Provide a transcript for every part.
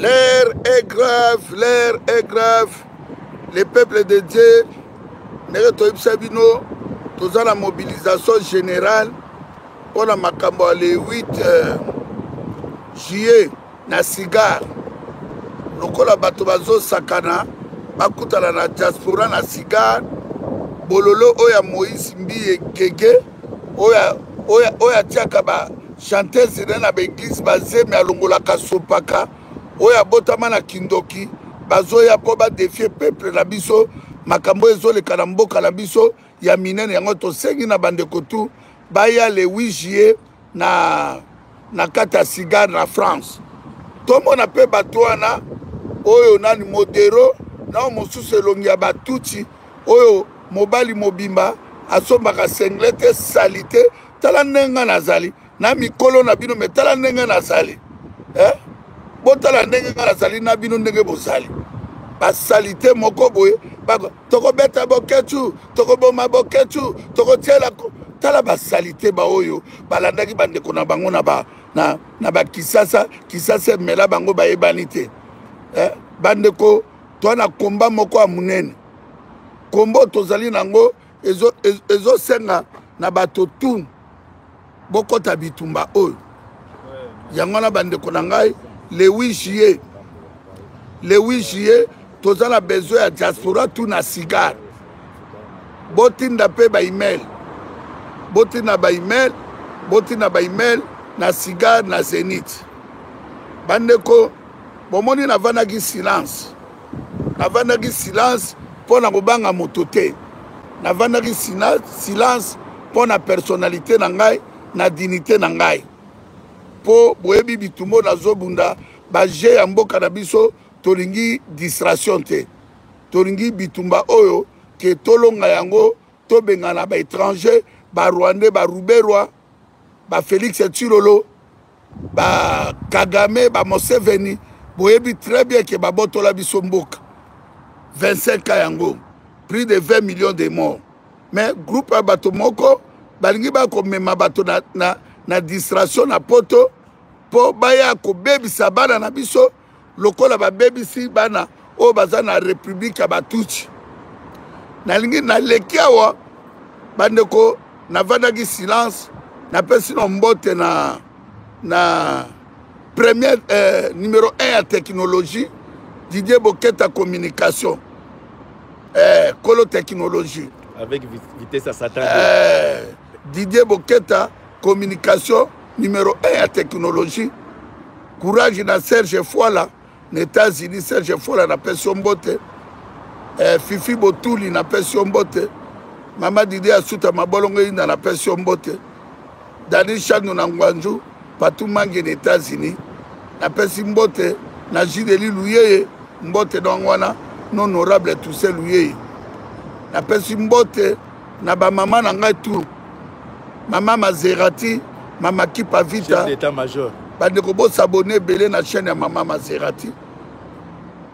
L'air est grave, l'air est grave. Les peuples de Dieu, ndenge toyebisa bino toza na mobilisation générale mpo na makambo ya le 8 euh, juillet na cigare lokola bato bazosakana bakutana na diaspora na cigare bololo oyo ya moïse mbiye gege oyo atiaka ba chantese ne na baeglise bazemi alongolaka sopaka oyo abotama na kindoki bazoya mpo badefie peuple na biso makambo oyo ezoleka na mboka na biso ya minene yango tosengi na bandeko tu baya le 8 juillet na na kati ya cigare na france tomona mpe bato wana oyo nani modero na mosusu elongi ya batutsi oyo mobali mobimba asombaka sengle te sali te tala ndenge nazali na mikolo na bino me tala ndenge nazali eh? botala ndenge ngai nazali na bino ndenge bozali basalite moko boye tokobeta boketshu tokoboma boketshu tokotiela tala basalite baoyo balandaki bandeko na bango na, ba, na, na bakisasa kisasa emela bango bayebani te eh? bandeko toa na komba moko ya monene kombo tozali na yango ezosenga ezo na bato tunu bokota bitumba oyo yango wana bandeko na ngai le 8 juillet le 8 juillet toza na besoin ya diaspora tu na cigare botinda mpe baemail botinda baemail botinda baemail na cigare na zenith bandeko bomoni navandaki silence navandaki silence mpo na kobanga moto te navandaki silence mpo na personnalité na ngai na dignité na ngai mpo boyebi bitumbo nazobunda baje ya mboka na biso tolingi distraction te tolingi bitumba oyo ke tolonga yango tobengana baétranger barwandais baruberwa ba felix tirolo ba kagame ba moseveni boyebi très bien ke babotola biso mboka 25 ka yango plus de 20 millions de morts mais groupe ya bato moko balingi bakomema bato na, na, na distraction na poto mpo baya kobebisa bana na biso lokola babebisi bana oyo baza na republike ya batuti nalingi naleki awa bandeko navandaki silence napesi na mbote na na premier eh, numero 1 ya technologie didier boketa communication eh, kolo technologie avec vitesse ya satan eh, didier boketa communication numero 1 ya technologie courage na serge foila na états-unis serge foila napesi yo mbote eh, fifi botuli napesi yo mbote mama didi asuta mabolongo eyinda napesi yo mbote dani shando na ngwanju patou mange na états-unis napesi mbote na jideli luyeye mbote na yango wana na honorable touse luyeye napesi mbote na ba maman na ngai tout mama mazerati mama kipa vita bandeko bosabone ebele na chaîne ya mama mazerati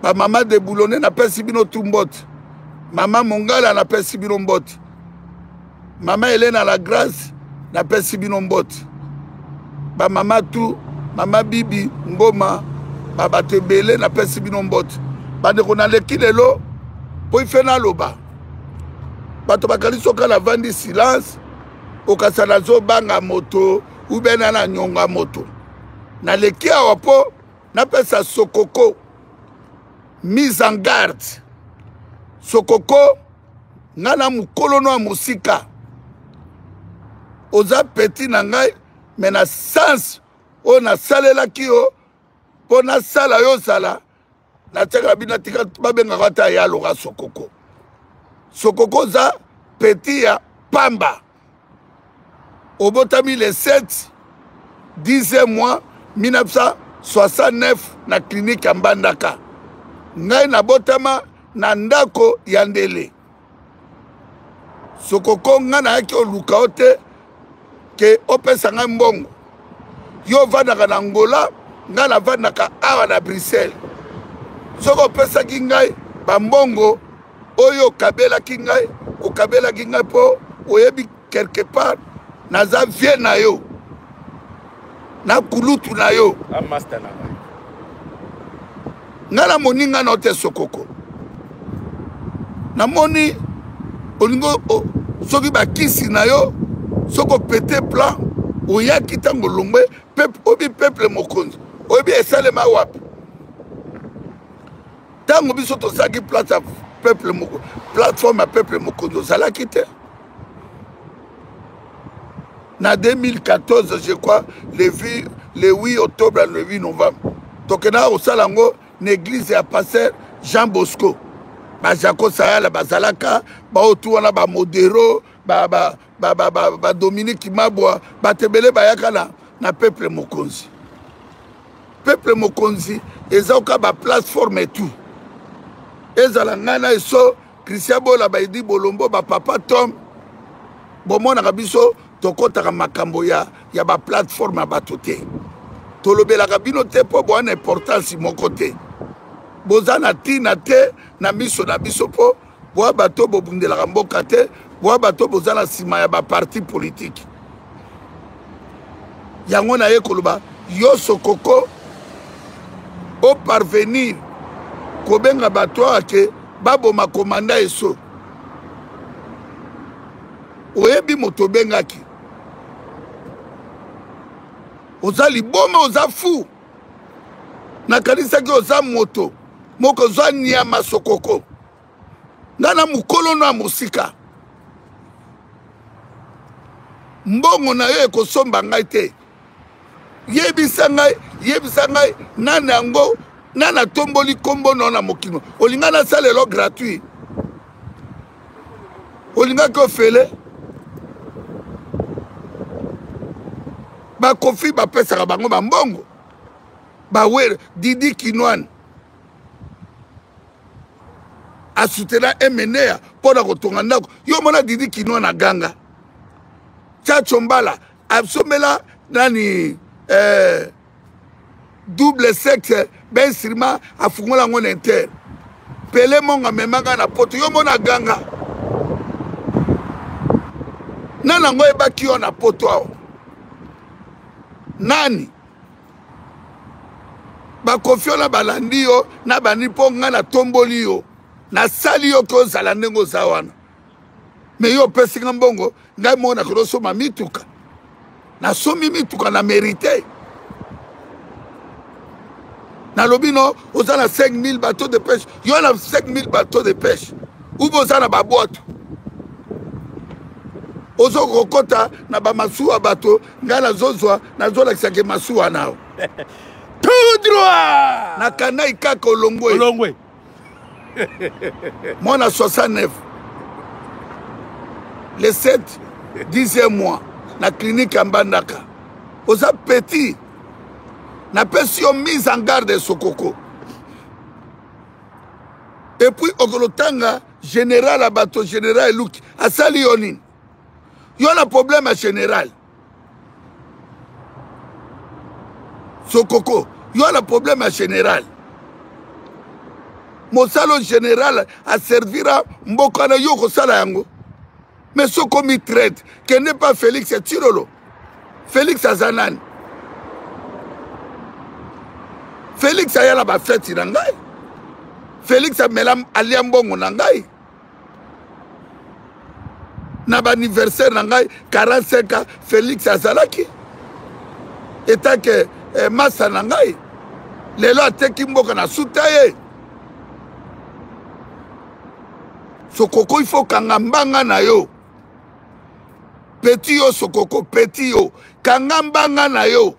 bamama de boulone napesi bino tu mbote mama mongala napesi bino mbote mama elena la grace napesi bino mbote bamama tu mama bibi ngoma babato ebele napesi bino mbote bandeko naleki lelo mpo ife naloba bato bakali soka na vandi silence okasa nazobanga moto ube na na nyonga moto naleki awa mpo napesa sokoko mise en garde sokoko ngai na mokolo no ya mosika oza peti na ngai me na sense oyo nasalelaki yo mpo nasala yo ozala natiaka bino natika babengaka ata ya loka sokoko sokoko oza peti ya pamba obotami le 7 10 mois 1969 na klinike ya mbandaka ngai nabotama na ndako ya ndele sokoko ngai nayaki oluka yo te ke opesa ngai mbongo yo ovandaka na angola ngai navandaka awa na bruxelles soki opesaki ngai bambongo oyo okabelaki ngai okabelaki ngai mpo oyebi quelque part naza vie na yo na kulutu na yo ngai na moninga na yo te sokoko namoni olingi soki bakisi na yo soki opete plan oyaki ntango olongwe oyebi peuple mokonzi oyebi esalema wapi ntango biso tozalaki place ya peuple plateforme ya peuple mokonzi ozalaki te na 2014 je crois le, vi, le 8 octobre le 8 novembre tokendaka kosala yango na église ya pasteur jean bosco bajako sayala bazalaka baotu wana bamodero badominiki mabwa bato ebele bayaka na, na peuple mokonzi peuple mokonzi eza oka baplateforme etout ezala ngai na eso christian bola baidi bolombo bapapa tom bomonaka biso tokɔtaka makambo ya, ya baplateforme ya bato te tolobelaka bino te mpo boa na importance moko te boza na ntina te na miso na biso mpo boa bato bobundelaka mboka te boa bato boza na nsima ya baparti politike yango na ye koloba yo sokoko o parvenir kobenga bato awa ke baboma komanda eso oyebi moto obengaki oza liboma oza fou nakanisaki oza moto moko zwa nyama sokoko nga na mokolo na mosika mbongo na yo ekosomba ngai te yebisa ngai yebisa ngai nani yango nani atomboli nkombo nao na mokili olinga nasala elo gratuit olingaki ofele bakofi bapesaka bango bambongo bawere didi kinwane asutela emenea mpo na kotonga ndako yo mona didi kinoa na ganga chacho mbala asombela nani eh, double sexe bensirima afungola yango na intere pele mongo amemaka na poto yo mona ganga nani yango oyebaki yo na poto awa nani bakofi ona balandi yo na bandi mpo ngai natomboli yo nasali yo ke ozala ndenge oza wana me yo opesi ngai mbongo ngai moko nakoki osomba mituka nasombi mituka na merite nalobi no oza na 5000 bateau de pêche yo na 5000 bateau de pêche ube oza na babwato ozo kokota na bamasuwa bato ngai nazozwa nazolakisa ke masuwa nao tout droit na kanai kaka olongwe olongwe mwana 69 le 7 10e mois na klinike ya mbandaka oza petit napesi yo mise en garde sokoko epuis okolotanga général ya bato général eluki asali yo nini yo na problème ya général sokoko yo na problème ya général mosala général aservira mboka na yo okosala yango mais soki omi traite kende mpa félix ya tirolo félix aza nani félix aya na bafeti na ngai félix amela alia mbongo na ngai na baanniversaire na ngai 45 ans félix azalaki etake eh, masa na ngai lelo ateki mboka na suta ye sokoko ifo okanga mbanga na yo peti yo sokoko peti yo kanga mbanga na yo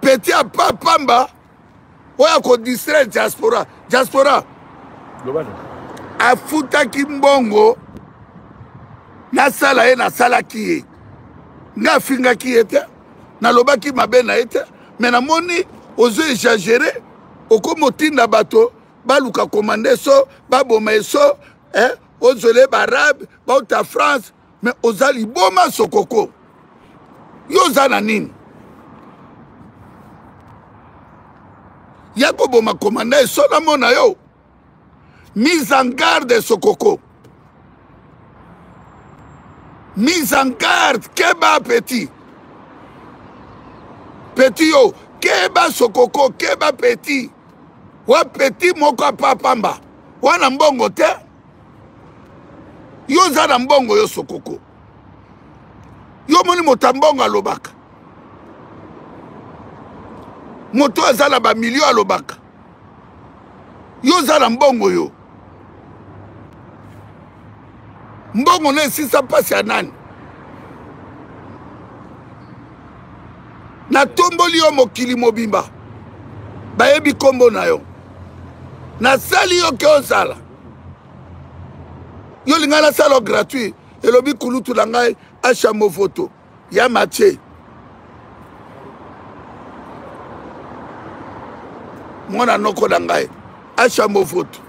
peti ya pa pamba oyo akodistraire diaspora diaspora afutaki mbongo nasala ye nasalaki ye nga afingaki ye te nalobaki mabe na ye te me namoni ozo exagere okomi otinda bato baluka komande so baboma eso eh, ozwele baarabe bauta france mais oza liboma sokoko yo oza na nini ya koboma komanda eso namona yo mise en garde sokoko mise en garde keba petit petit yo keba sokoko keba petit wa petit moko apapamba wana mbongo te yo oza na mbongo yo sokoko yo omoni moto ya mbongo alobaka moto oyo aza na bamilio alobaka yo oza na mbongo yo mbongo na esisa mpasi ya nani natomboli yo mokili mobimba bayebi nkombo na yo nasali yo ke ozala yo olingai nasala yo gratuit elobi kulutu na ngai asha movoto ya matie mwana noko na ngai asha movoto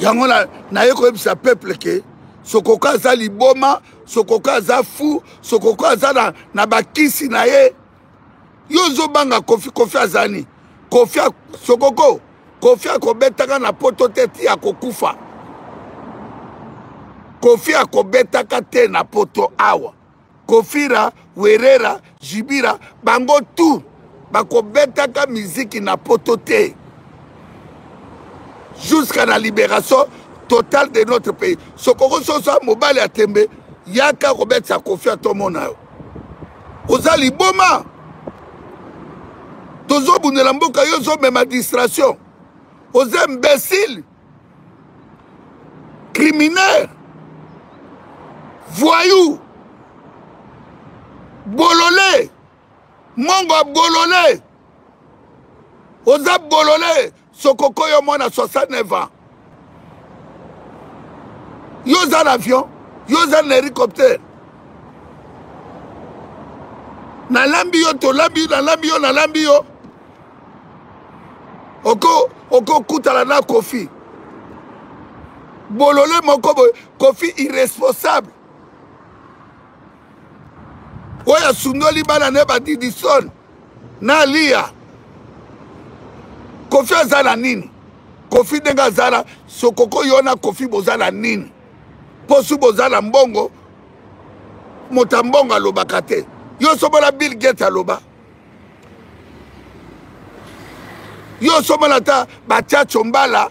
yango naye koyebisa peuple ke sokoka aza liboma sokoka aza fu sokoka aza na, na bakisi na ye yo ozobanga kofi kofi azani kofi sokoko kofi akobetaka na poto te ti akokufa kofi akobetaka te na poto awa kofira werera jibira bango tu bakobetaka miziki na poto te jusqu'à la libération totale de notre pays sokokososa mobali ya tembe yaka kobetisa kofi atomona yo oza liboma tozobundela mboka yo ozomema distration oza imbécile criminel voyou bolole mongo ya bolole oza bolole sokoko yo mwana 69 ans yo oza na avion yo oza na hélicoptère nalambi yo tolambi nalambi yo nalambi yo okokutana oko na kofi bolole moko boye kofi irresponsable oyo asundoli bana ne badidison na liya kofi aza na nini kofi ndenge aza na sokoko yo na kofi boza na nini mpo su boza na mbongo moto ya mbongo alobaka te yo somola bill gate aloba yo somola ata batiacho mbala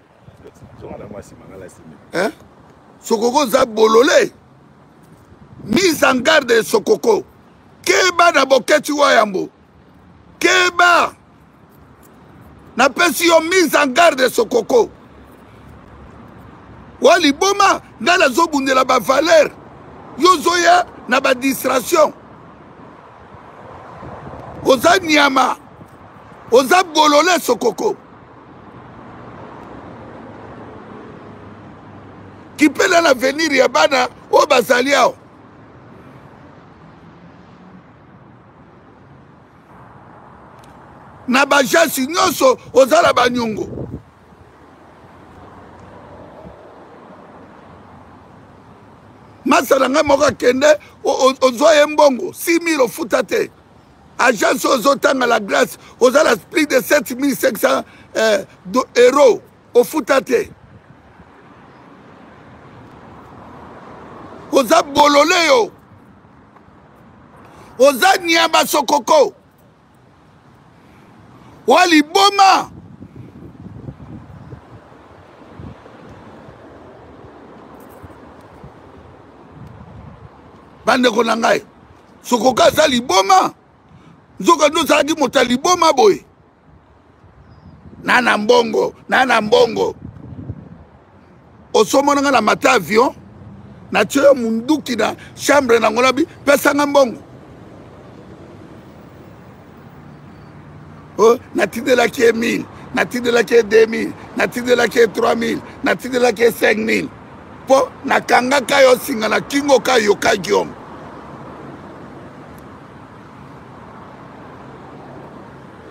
hein? sokoko oza bolole mise en garde ya sokoko keba na boketi wa yambo keba napesi yo mise en garde sokoko wa liboma ngai nazobundela bavaleur yo ozoya na badistraction oza nyama oza bolole sokoko kipela na avenir ya bana oyo bazali awa na bajasi nyonso oza na banyongo masala ngai moko akende ozwa ye mbongo 6000 ofuta te agence oyo ozotanga la grâce oza na plus de 7500 euh, euro ofuta te oza bolole yo oza nyamba sokoko wa liboma bandeko na ngai sokoka aza liboma nzoka nde ozalaki moto ya liboma boye na na mbongo na na mbongo osomona nga na mata avion natie yo munduki na chambre na ngolabi pesa nga mbongo oh, natindelaki ye 1000 natindelaki ye 2000 natindelaki ye 3000 natindelaki ye 5000 mpo nakangaka yo singa na kingo ka yoka giome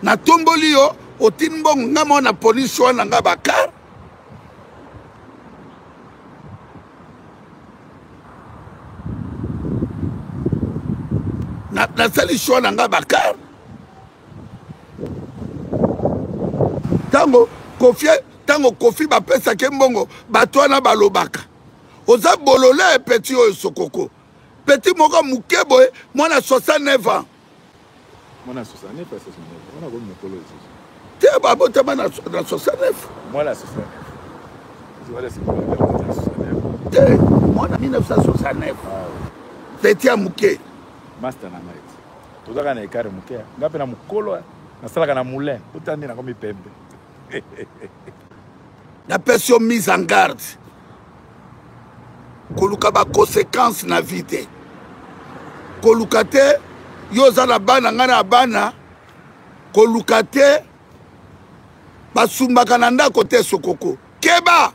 natomboli yo otini mbongo nga mwana polisi wana nga bakar nasali shoi na ngai bakar ntango kofi ntango kofi bapesaki mbongo bato wana balobaka oza bolole peti oyo sokoko peti moko moke boye mwana 69 ans mwana 69 asa 69 wana komi mokolo lisusu te babotama na 69 mwana 69 te mwana 1969 peti ya moke master na ngai tozalaka na ekare moke nga mpe na mokolo nasalaka na moulin otandi na komi pembe napesi yo mise en garde koluka baconséquence na vie te koluka te yo oza na bana ngai na bana koluka te basumbaka na ndako te sokoko keba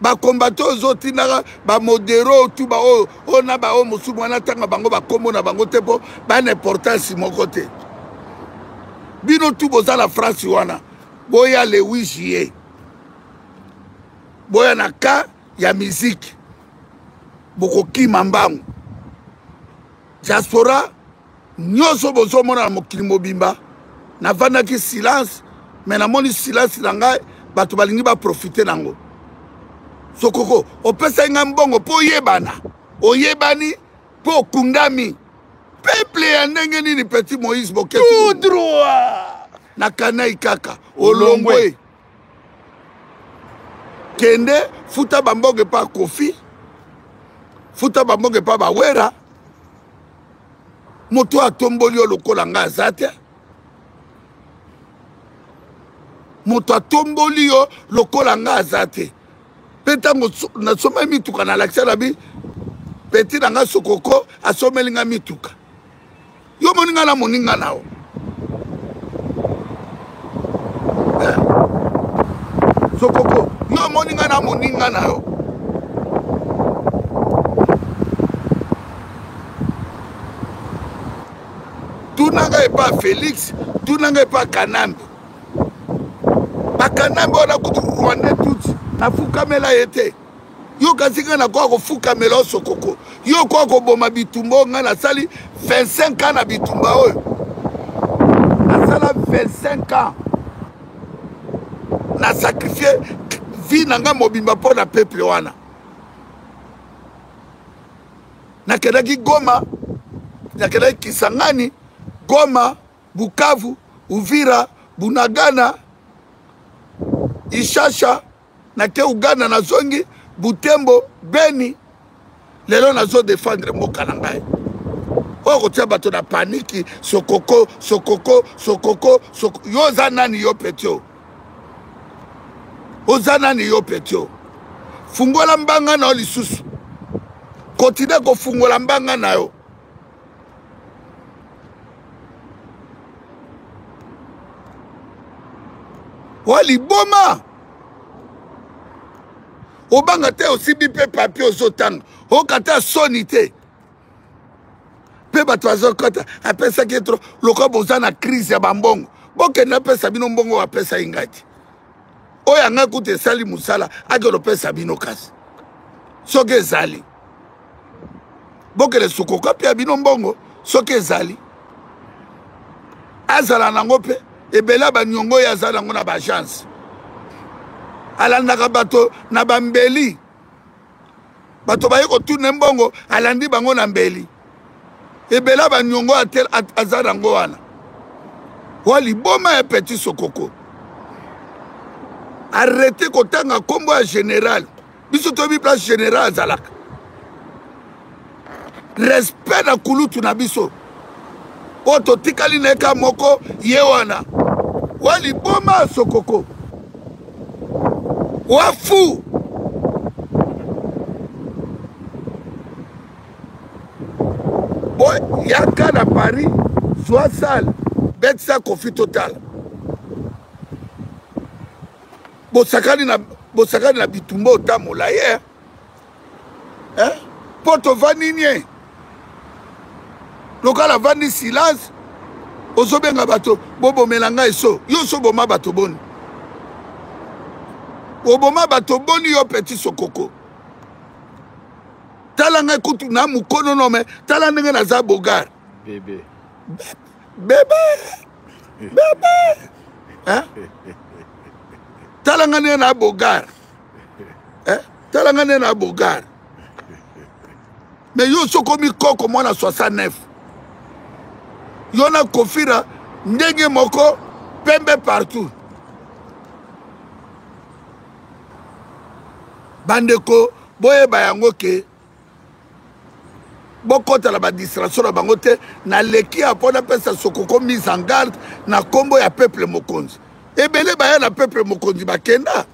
bakombate oyo ezotindaka bamodero tu baoyo oyo na baoyo mosusu mwana ntanga bango bakombo na bango te mpo bana importance moko te bino tu boza na france wana boya le 8 juillet boya na ka ya miziki bokokima mbangu diaspora nyonso bozomona na mokili mobimba navandaki silence me namoni silence na ngai bato balingi baprofite nango sokoko opesaki ngai mbongo mpo oyebana oyebani mpo okundami peple ya ndenge nini petit moïse boketudroit na kanai kaka olongwe kende futa bambongo epa kofi futa bambongo epa bawera moto atomboli yo lokola ngai aza te moto atomboli yo lokola ngai aza te mpe ntango nasomai mituka nalakisa na bi peti na ngai sokoko asomeli ngai mituka yo moninga na moninga na yo eh. sokoko yo moninga na moninga na yo tunanga epa félix tunanga epa kanambe bakanambe wana kutu rwandais tutsi nafukamela ye te yo kasi ngai nakoka kofukamela osokoko yo okoka koboma bitumba oyo ngai nasali 25 ans na bitumba oyo nasala 25 ans na sacrifie vie na ngai mobimba mpo na peuple wana nakendaki goma nakendaki kisangani goma bukavu uvira bunagana ishasha nake uganda nazongi butembo beni lelo nazo defendre mboka na ngai oyo kotia bato na paniki sokoko sokoko sokoko soko. yo oza nani yo peti o oza nani yo peti o fungola mbanga na yo lisusu kontinue kofungola mbanga na yo oa liboma obanga te osibi mpe papie ozotanga okata soni te mpe bato bazokota apesaki tro lokola boza na crise ya bambongo bokende apesa bino mbongo apesa ye ngai te oyo anga kutu esali mosala akende opesa bino kasi soki ezali bokele sukoka mpe ya bino mbongo soki ezali azala nango mpe ebele ya baniongo oyo azali nango na baagence alandaka bato na bambeli bato baye kotuna mbongo alandi bango na mbeli ebela banyongo aza nango wana wa liboma ya petit sokoko arrete kotanga nkombo ya général biso toyebi place général azalaka respect na kulutu na biso oyo totikali na ye ka moko ye wana wa liboma asokoko wa fou yaka na paris zwa sale betisa kofi totala bosakani na, bosakani na bitumba otamola ye eh? eh? mpo tovandi nie lokala vandi silence ozobenga bato bobomela ngai eso yo oso oboma bato boni oboma bato boni yo peti sokoko tala ngai kutu na mokono no me tala ndenge naza bogar bebe bebe bebe tala ngai ndenge na bogar eh? tala nga nde na bogar mais yo sokomi koko mwana 69 yo na kofira ndenge moko pembe partout bandeko boyeba yango ke bokɔta na badistraction na bango te naleki ya mpo napesa sokoko mise en garde na nkombo ya peuple mokonzi ebele baya na peuple mokonzi bakenda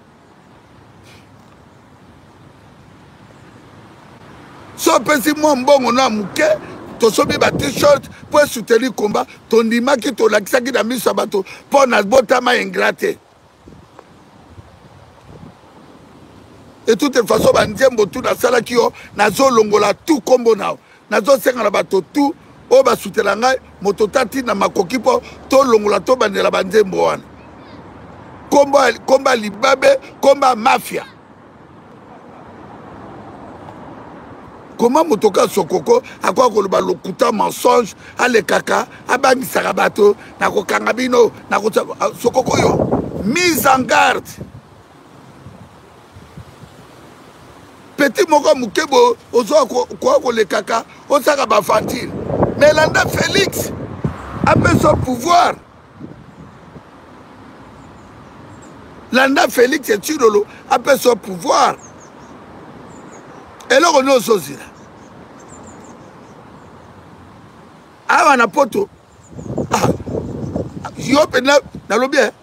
so opesi mwa mbongo na moke tosobi ba t-shirt mpo esuteli komba tondimaki tolakisaki na miso ya bato mpo na botama ingra te de toute façon banzembo tu nasalaki yo nazolongola tu nkombo na yo nazosenga na bato tu oyo basutela ngai moto ta ntina makoki mpo tolongola tobandela banzembo wana komba libabe komba mafia koma moto ka sokoko akoya koloba lokuta mensonge alekaka abangisaka bato nakokanga bino sokoko yo mise en garde petit moko ya moke boye ozwa koya kolekaka osaka bavantire me elanda félix apesa pouvoir landa félix etilolo apesa pouvoir eloko nyonso ozila awa na poto ah, yo mpenza nalobi eh,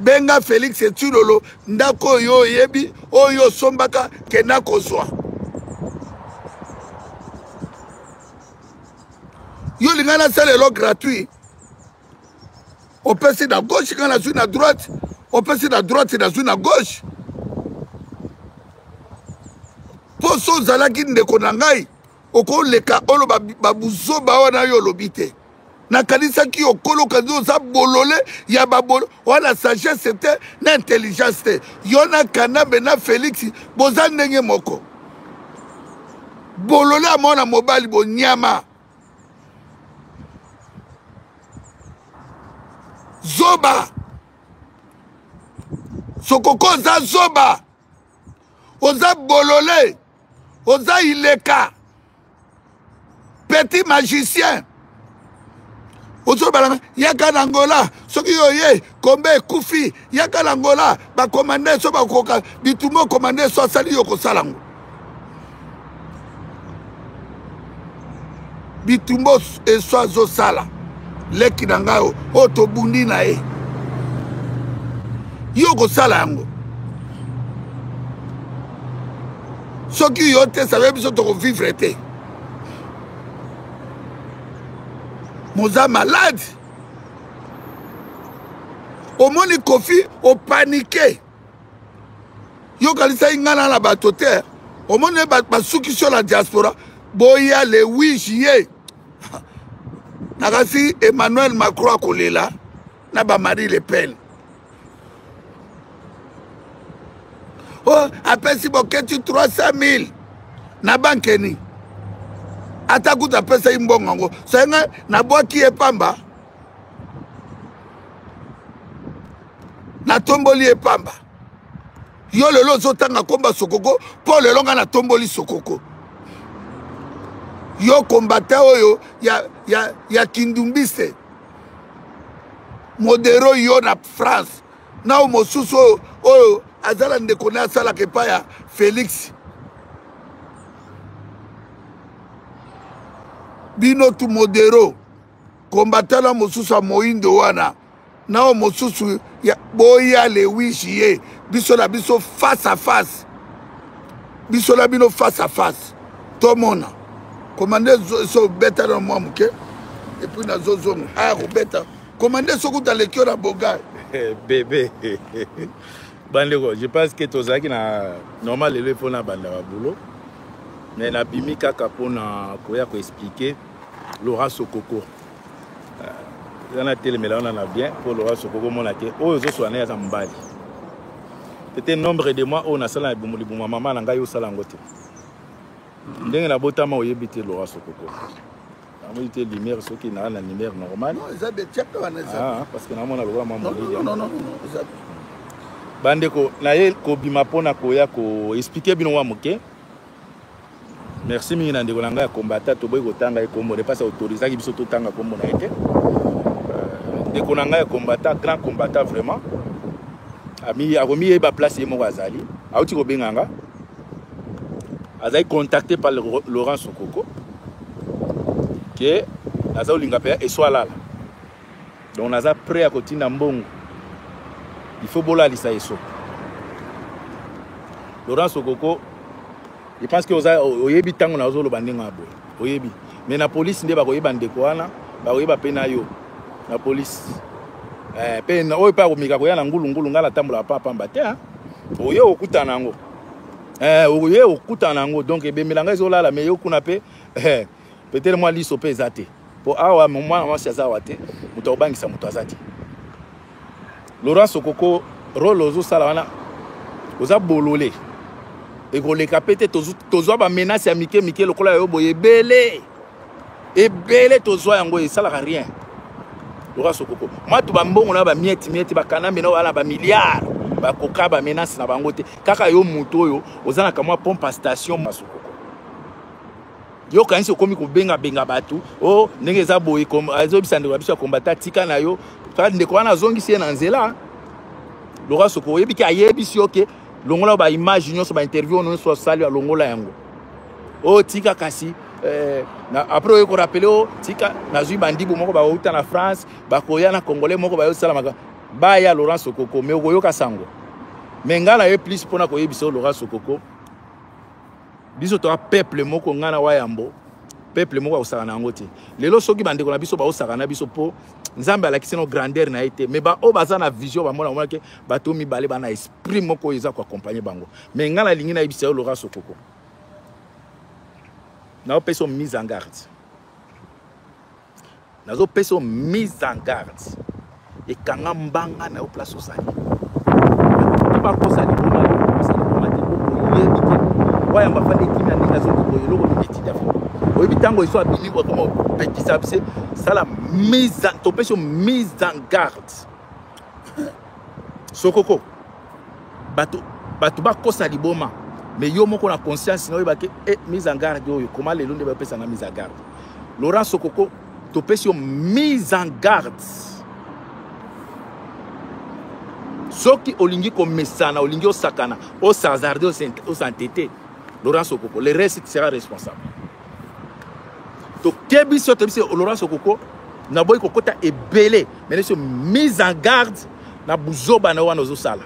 benga felix tilolo ndako oyo oyebi oyo osombaka kenda kozwa yo olingai nasala elo gratuit opesi na gauche ngai nazwi na droite opesi na droite nazwi na gauche mpo so ozalaki ndeko na ngai okoleka oloba babuzoba wana yo olobi te nakanisaki okolo kanzi oza bolole ya babolo wana sagesse te na intelligence te yo na kanambe na félix boza ndenge moko bolole ya mwana mobali bonyama zoba sokoko oza zoba oza bolole oza ileka petit magicien ozolobalanga yaka na angola soki yo oye komba ekufi yaka na angola bakomande so bakoka bitumba okomande so asali yo kosala yango bitumba eso azosala leki na ngai oyo oh, tobundi na ye yo okosala yango soki yo te save biso tokovivre te moza malade omoni kofi opanike yo kanisaki ngai na na bato te omoni ye bato basukisi yo na diaspora boya le 8 juillet nakasi emmanuel macron akolela na bamarie le pen o oh, apesi boketi 300 000 na banke nini ata kutu apesaki mbongo yango soki ngai nabwaki ye pamba natomboli ye pamba yo lelo ozotanga komba sokoko mpo lelo ngai natomboli sokoko yo kombata oyo ya, ya, ya kindumbiste modero yo na france nao mosusu oyo, oyo aza na ndeko na asalaka epai ya félix bino tu modero kombatana mosusu ya moindo wana nao mosusu ya boya le 8 juillet biso na biso face à face biso na bino face à face tomona komande so beta na mwa moke epuis nazozonga aya kobeta komande soki utaleki yo na bogai eh, bebe bandeko je pense que tozalaki na normal lelo mpo na banda babulo mais nabimi kaka mpo na koya koexplike Laura Sokoko. Eza na telemela wana na bien mpo Laura Sokoko mona ke oyo ozoswa na ye aza mobali. Tete nombre de mois oyo nasala na libumu libumu ya mama na ngai osala yango te. Ndenge nabotama oyebi te Laura Sokoko. namoni te lumière soki naa na lumière normale ah, parce que namona lokola mwa molili bandeko naye kobima mpona koya koexplike bino mwa moke merci mingi na ndeko na ngai ya kombata toboyi kotanga ye kombo epasi autorisaki biso totanga kombo na ye te euh, ndeko na ngai ya kombata grand kombata vraiment akomiyeba place ye moko azali auti kobenga nga azali contacté par laurent sokoko ke aza kolinga mpe eswalala donc naza prêt ya kotinda mbongo il faut bolalisa eso laurence okoko je pense que oza oyebi ntango na ozoloba ndenge ya boye oyebi mais na polise nde bakoyeba ndeko wana bakoyeba mpe na yo na polise eh, mpe oyo mpe akomeka koya na ngulungulu ngai natambolaka pa pamba te oye okutana yango eh, oye okutana yango donc ebembela ngai ezolala mais yo kuna mpe eh, peut-être mwa liso mpe eza te mpo awa mwana mwasi aza awa te moto akobangisa moto aza te laurence okoko role ozosala wana oza bolole ekoleka mpe te tozwa bamenase ya mike mike lokola ya yo boye ebele ebele tozwa yango esalaka rien loka sokoko matu bambongo na bamieti mieti bakanambe na oyo na bamilliard bakoka bamenase na bango te kaka yo moto oyo oza na kamwa pompe ya station masokoko yo okanisi okomi kobengabenga bato o oh, ndenge eza boye azobisa ndeko na biso ya kombata tika na yo ndeko wana azongisi ye na nzela lokola soko oyebi ke ayebisi yo ke longola baimage nyonso bainterview nyonso asali alongola yango o oh, tika kasi eh, na, après oye korapele o oh, tika nazwi bandibu moko bakouta na france bakoya na congolais moko bayosalamaka baya laurent sokoko me okoyoka sango me ngai na ye plus mpona koyebisa yo laurent sokoko biso toa peuple moko ngai na wayambo peuple moko akosakana yango te lelo soki bandeko na biso baosaka na biso mpo nzambe alakisi no grandeur na ye te mais baoyo baza na vision bamona komona ke bato mibale bana esprit moko oyo eza koakompagne bango mais ngai nalingi nayebisa yo lora sokoko naopesa yo mise en garde nazopesa yo mise en garde ekanga mbanga na yo place ozali bakosa liboma bakosa liboma te oyebi te wayamba fanda ekimi andenge azongi boye eloko bibeti dafa oyebi ntango eso abimi wakoma opekisa bise sala mise topesi yo mise en garde sokoko bato bato bakosa liboma mais yo moko na conscience na oyebaki e eh, mise en garde oyo koma lelo nde bapesa na mise en garde laurent sokoko topesi yo mise en garde soki olingi komesana olingi osakana osazarde osantete laurent sokoko le reste sera responsable tokebisi yo tobisi laurent sokoko naboyi kokota ebele mais nesi mise en garde na buzoba na wana ozosala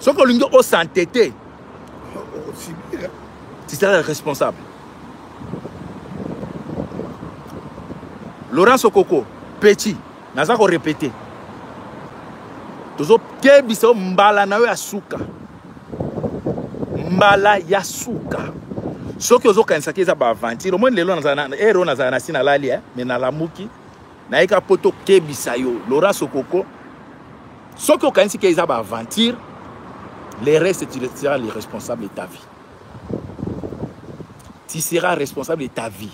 soki olingi osantete okosibira tu seras responsable laurent sokoko petit naza korepete tozokebisa yo mbala na yo ya suka mbala ya suka soki ozokanisaki eza baaventure omoni lelo nazala na ero nazala na si nalali eh? me nalamuki naye kaka mpo tokebisa yo laura sokoko soki okanisi ke eza baaventure le reste tu seras le responsable de ta vie tu seras responsable de ta vie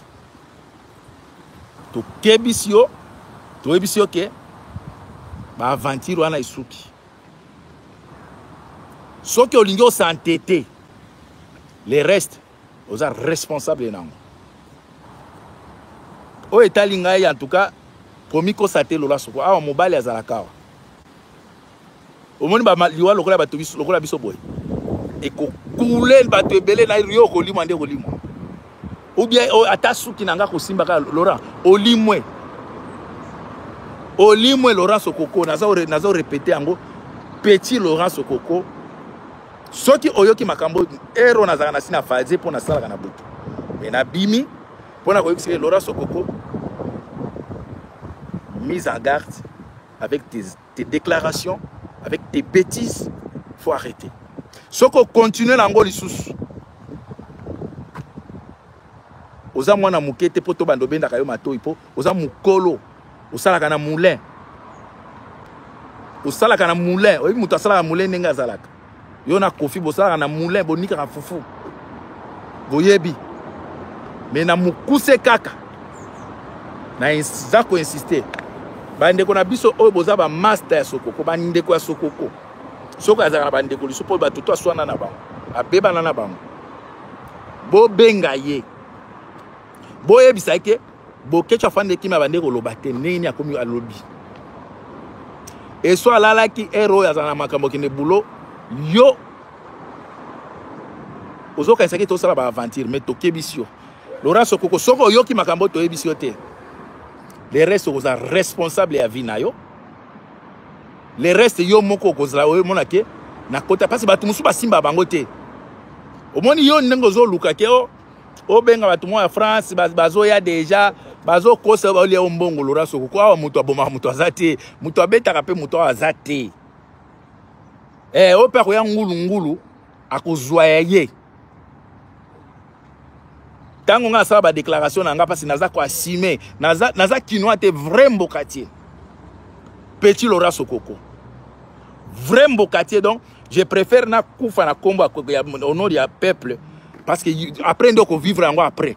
tokebisi yo toyebisi yo ke baaventure wana esuki soki olingi osantete le reste oza responsable nango oyo etali ngai en tout cas komikosa te lola soko awa mobali azalaka awa omoni liwa lokola bato lokola biso boye ekokule bato ebele na yo okolimwa nde okolimwa ubien oh, ata suki na ngai kosimba kaka laurent olimwe olimwe laurent sokoko naza orepete yango petit laurent sokoko soki oyoki makambo oyo ere oyo nazalaka na si na faze mpo nasalaka na butu me nabimi mpo na koyebisa ye lora sokoko mise en garde avec tes, tes déclarations avec tes bêtises faut arrêter soki okontinue na yango lisusu oza mwana moke te mpo tobanda obendaka yo matoi mpo oza mokolo osalaka na moulin osalaka na moulin oyebi moto asalaka moulin ndenge azalaka yo na kofi bosalaka na moulin bonikaka fufu boyebi me na mokuse kaka naza koinsiste bandeko na biso oyo boza bamasta ya sokoko bandeko ya sokoko soki azalaka na bandeko liso mpo bato to aswana na bango abebana na bango bobenga ye boyebisa ye te Boketshu afandi ekimi abandi koloba te ndenge nini akomi alobi eso alalaki ere oyo azala na makambo akende bulo yo ozokanisaki tosala baaventure mais tokebisi yo loras okoko soki oyoki makambo oyo toyebisi yo te le reste okozala responsable ya vie na yo le reste yo moko okozala oyomona ke nakota mpasi bato mosusu basimba bango te omoni yo ndenge ozoluka ke o oh, obenga bato mwa ya france bazoya deja bazokosa baolia yo mbongo lora soko ko awa moto abomaka moto aza te moto abetaka mpe moto awa aza te eh, oyo mpe akoya ngulungulu akozwa ya ye ntango ngai nasala badeklaration na ngai mpasi naza koasime naza, naza kinois te vrai mbokatier petit lora sokoko vrai mbokatier donc je préfère na kufa na kombo ya honor ya peuple parce que après ndoko vivre yango après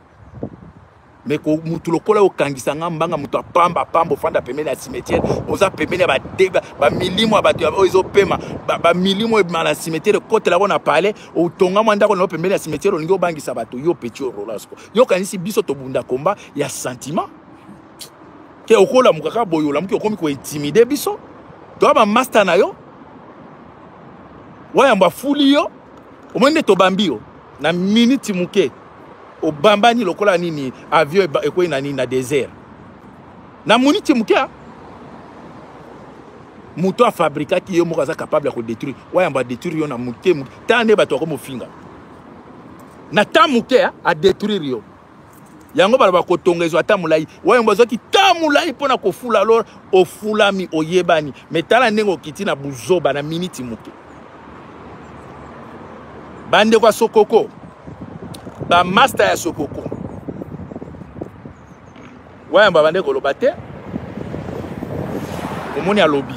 mais ko mutu lokola okangisa nga mbanga mutu apamba pamba ofanda pembeni ya cimetière oza pembeni ya badega bamilimo ya bato oyo ezopema bamilimo ebima na cimetière ekotela yango na palais otonga mwa ndako nango pembeni ya cimetière olingi obangisa bato yo peti orolasco yo okanisi biso tobunda komba ya sentiment te okolamuka kaka boye olamuki okomi kointimide biso toya bamasta na yo wayambo afuli yo omoni nde tobambi yo na miniti moke obambani lokola nini avion ekwei na nini na désert na miniti moke moto afabrikaki ye moko aza capable ya kodétruire wayambo adétruire yo na moke moke ntango nde bato bakomi ofinga na temps moke adétruire yo yango baloba kotonga ezwa ata molai wayo bazwaki ta molai mpo na kofula lor ofulami oyebani me tala ndenge okiti na buzoba na miniti moke bandeko ya sokoko bamasta ya sokoko wayamba bande koloba te omoni alobi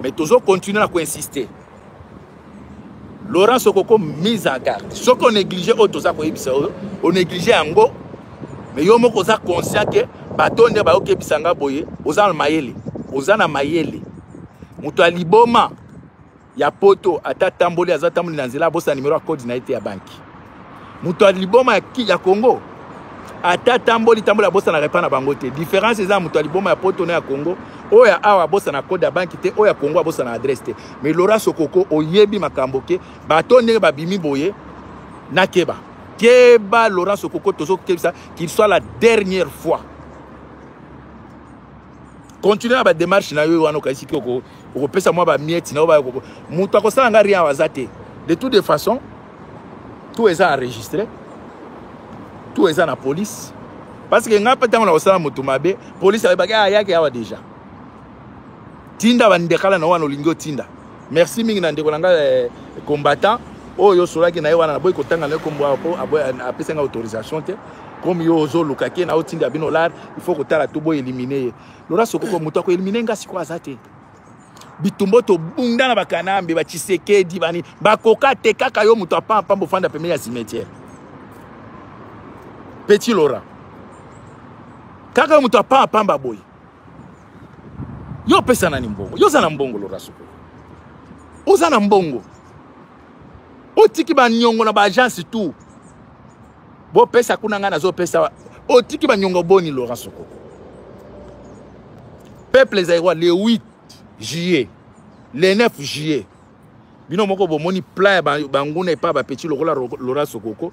me tozokontinue na koinsiste Laurent Sokoko mise en garde soki onéglige oyo toza koyebisa oyo onéglige yango me yo moko oza conscient ke bato nde bayokebisa nga boye oza na mayele oza na mayele moto ya liboma ya poto ata atamboli aza atamboli na nzela abosa nimero ya kode na ye te ya banki moto ya liboma ya, ya congo ata tamboli tamboli abosanaka epai na bango te différence eza na moto ya liboma ya poto na ya congo oyo ya awa abosana code ya banki te oyo ya congo abosana adresse te mais lora sokoko oyebi makambo ke bato ndenge babimi boye nakeba keba laurence okoko tozokebisa qu'il soit la dernière fois continue na bademarche na yo wana okanisi ki okopesa mwa bamieti na yo moto akosala nga rien aza te de toute de façon tout eza enregistre tout eza na police parce que ngai mpe ntango nakosala moto mabe polisi ayebaki ayaki awa deja tinda bandekala na wana olingi otinda merci mingi na ndeko na ngai eh, combattant oyo osolaki na ye wana naboyi kotanga na ye kombo awa mpo apesa ngai autorisation te comme yo ozoluka ke na otinda bino lar il faut kotala to boy elimine ye lora sokoko moto akoelimine nga sikoyo aza te bitumbo tobunda na bakanambe bachisekedi bani bakoka te kaka yo moto apampambo ofanda pembeni ya cimetière petit lora kaka yo moto apampamba boye yo opesa nani mbongo yo oza na mbongo lora soko oza na mbongo otiki banyongo na baagence tout bopesa kuna ngai nazopesa otiki banyongo boni laurent soko peuple zairoi le 8 juillet le 9 juillet bino moko bomoni plan ya banguna epai bapeti lokola laurent sokoko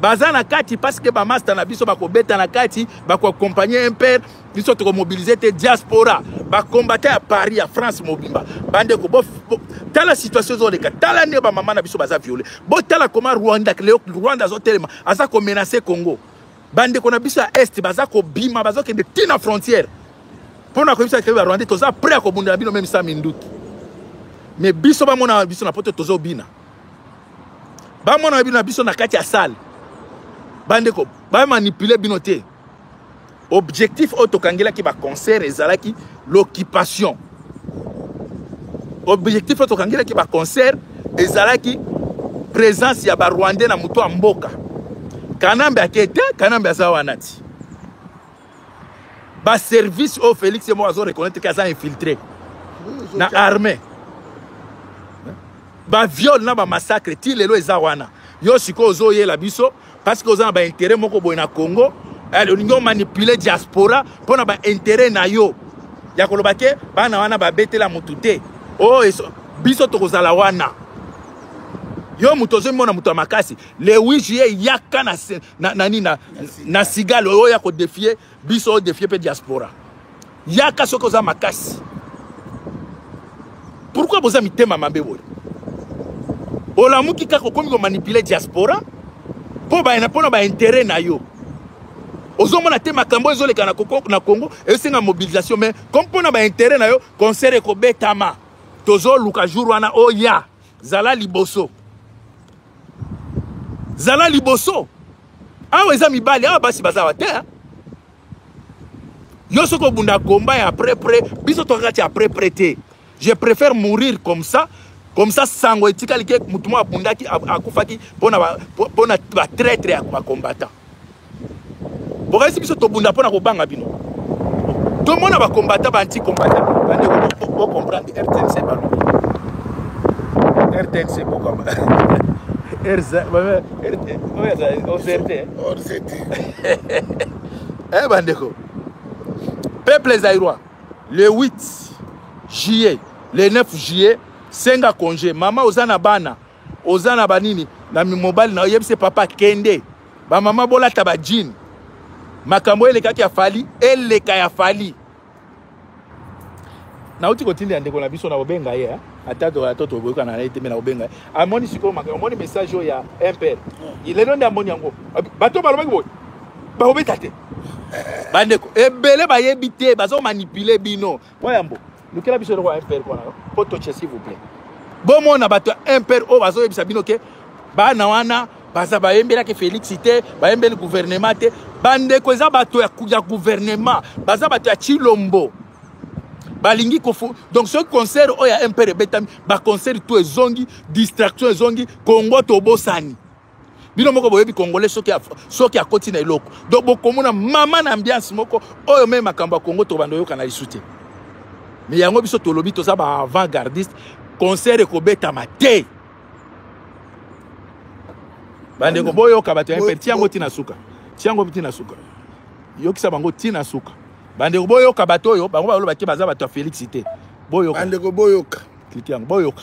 baza na kati parce que bamasta na biso bakobeta na kati bakoaccompagne impere biso tokomobilize te diaspora bacombatant ya paris ya france mobimba bandeko bo, bo, tala situation ezoleka tala nde bamama na biso baza viole botala koma rwanda leo rwanda azotelema aza komenace congo bandeko na biso ya est baza kobima bazokende ti na frontière mpo na koyebisa kebe barwandais toza prêt ya kobundela bino meme sa minduki mais biso bamona biso na poto tozobina bamonaka bino na biso na kati ya sale bandeko bamanipule bino te objectif oyo tokangelaki baconcert ezalaki l'occupation objectif oyo tokangelaki baconcert ezalaki présence ya barwandais na moto ya mboka kanambe ake te kanambe aza wana ti ba service oyo félix ye moko azo reconnaitre ke aza infiltré na armée baviole na bamassacre ti lelo eza wana yo sikoyo ozoyela biso parce que oza na baintérêt moko boye na congo eh, olingi omanipule diaspora mpo na baintérêt na yo ya koloba te bana wana babetela motu te oh, biso tokozala wana yo moto ozomona moto ya makasi le 8 juillet yaka na na na na, na sigale oyo ya ko défier biso oyo défier pe diaspora yaka soki oza makasi pourquoi boza mitema mabe boye olamuki kaka okomi komanipule diaspora mpo bayena mpo na baintere na yo ozomona te makambo ezoleka na congo esenga mobilisation mais comme mpo na baintere na yo concert ekobetama tozoluka jour wana oya oh zala liboso zala liboso awa eza mibali awa basi baza wa te hein? yo soki obunda komba ya après près biso tokaka ti après près te je préfère mourir comme ça comme ça sango etikali ke motu moko abundaki akufaki mpo na batraitre ya bacombattant bokanisi biso tobunda mpo na kobanga bino tomona bakombata banti kombata bandeko bocomprendre rtnc balobi rtnc bokoma eh bandeko peuple zairois le 8 juillet le 9 juillet senga congé mama oza na bana oza na banini na mobali na oyebise papa kende bamama bolata bajine makambo elekaki ya fali eleka ya fali nauti kotindela ndeko na biso na kobenga ye eh? ata to toboyokana na ye te me na kobenga ye amoni sikoyo makambo amoni message oyo ya mpr lelo nde amoni yango bato balobaki boye bakobeta te bandeko ebele bayebi te bazomanipule bino Wayambo, lukela biso eloko ya MPR kwana yo. Po toche s'il vous plaît. Bomona bato ya MPR oyo bazoyebisa bino ke bana wana baza bayembelaki Felix te, bayembeli gouvernement te. Bandeko eza bato ya, ya gouvernement, baza bato ya Chilombo. balingi kofu donc soki concert oyo ya mpr ebetami baconcert to ezongi distraction ezongi congo tobosani bino moko boyebi congolais soki soki akoti na eloko donc bokomona mama na ambiance moko oyo meme makambo ya congo tobanda oyoka na lisu te me yango biso tolobi toza ba avant gardiste concert ekobetama te bandeko boyoka bato ya mpeti yango ntina suka tiango mpe ntina suka yokisa bango ntina suka bandeko boyoka bato oyo bango balobaki baza bato ya félix te boyoka bandeko boyoka kliki yango boyoka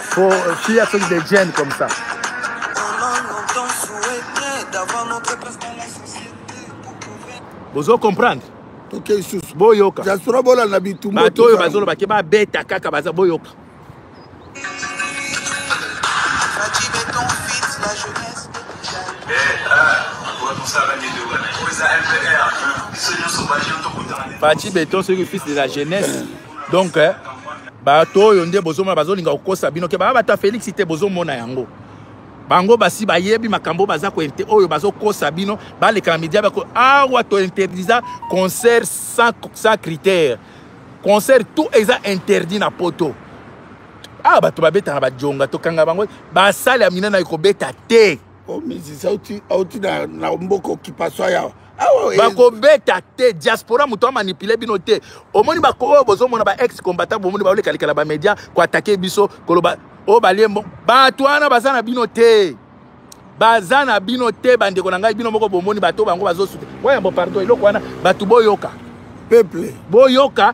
Faut euh, qui a fait des gènes comme ça. Vous comprendre toke lisusu boyoka jasura bolanda bitumba bato oyo bazoloba ke babeta kaka baza boyoka Fatih Beton, celui fils de la jeunesse. donc eh, bato oyo nde bozomona bazolinga kokosa bino ke baa bato ya felix te bozomona yango bango basi bayebi makambo baza oyo bazokosa bino baleka na media bako awa tointerdisa concert sans, sans critère concert tout eza interdit na poto awa ah, bato babetaka bajonga tokanga bango basali ya minene ekobeta te omisisi auti na mboka occupation yawa Ah eh, bakobeta te diaspora moto amanipule bino te omoni baoyo bozomona ba ex combattant bomoni baolekalikala bamédia koatake biso koloba oyo oh, balie bato wana baza na bino te baza na bino te bandeko na ngai bino moko bomoni bato bango bazosuta oyambo pardon eloko wana bato boyoka peuple boyoka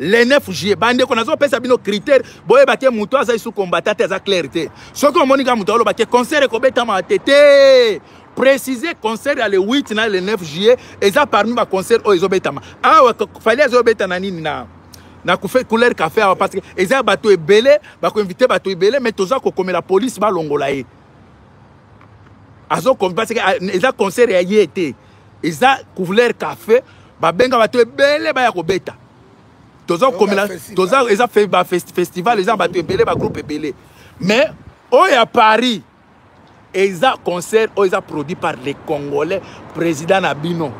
le 9 juillet bandeko nazopesa bino critère boyeba te moto aza isu kombata te aza claire te soki omoni kaka moto aloba te concert ekobetama te te précise concert ya le 8 na le 9 juillet eza parmi baconcert oyo ezobetama awa fali azobeta na nini na na kufe couleur café awa parce que eza bato ebele bakoinvite bato ebele mais toza kokomela police balongola ye azokomi parce que ah, eza concert ya ye te eza couleur cafe babenga bato ebele baya kobeta toza komela toza eza fe, ba fest, festival eza bato ebele bagroupe ebele mais oyo ya paris eza concert oyo eza produit par les congolais président na bino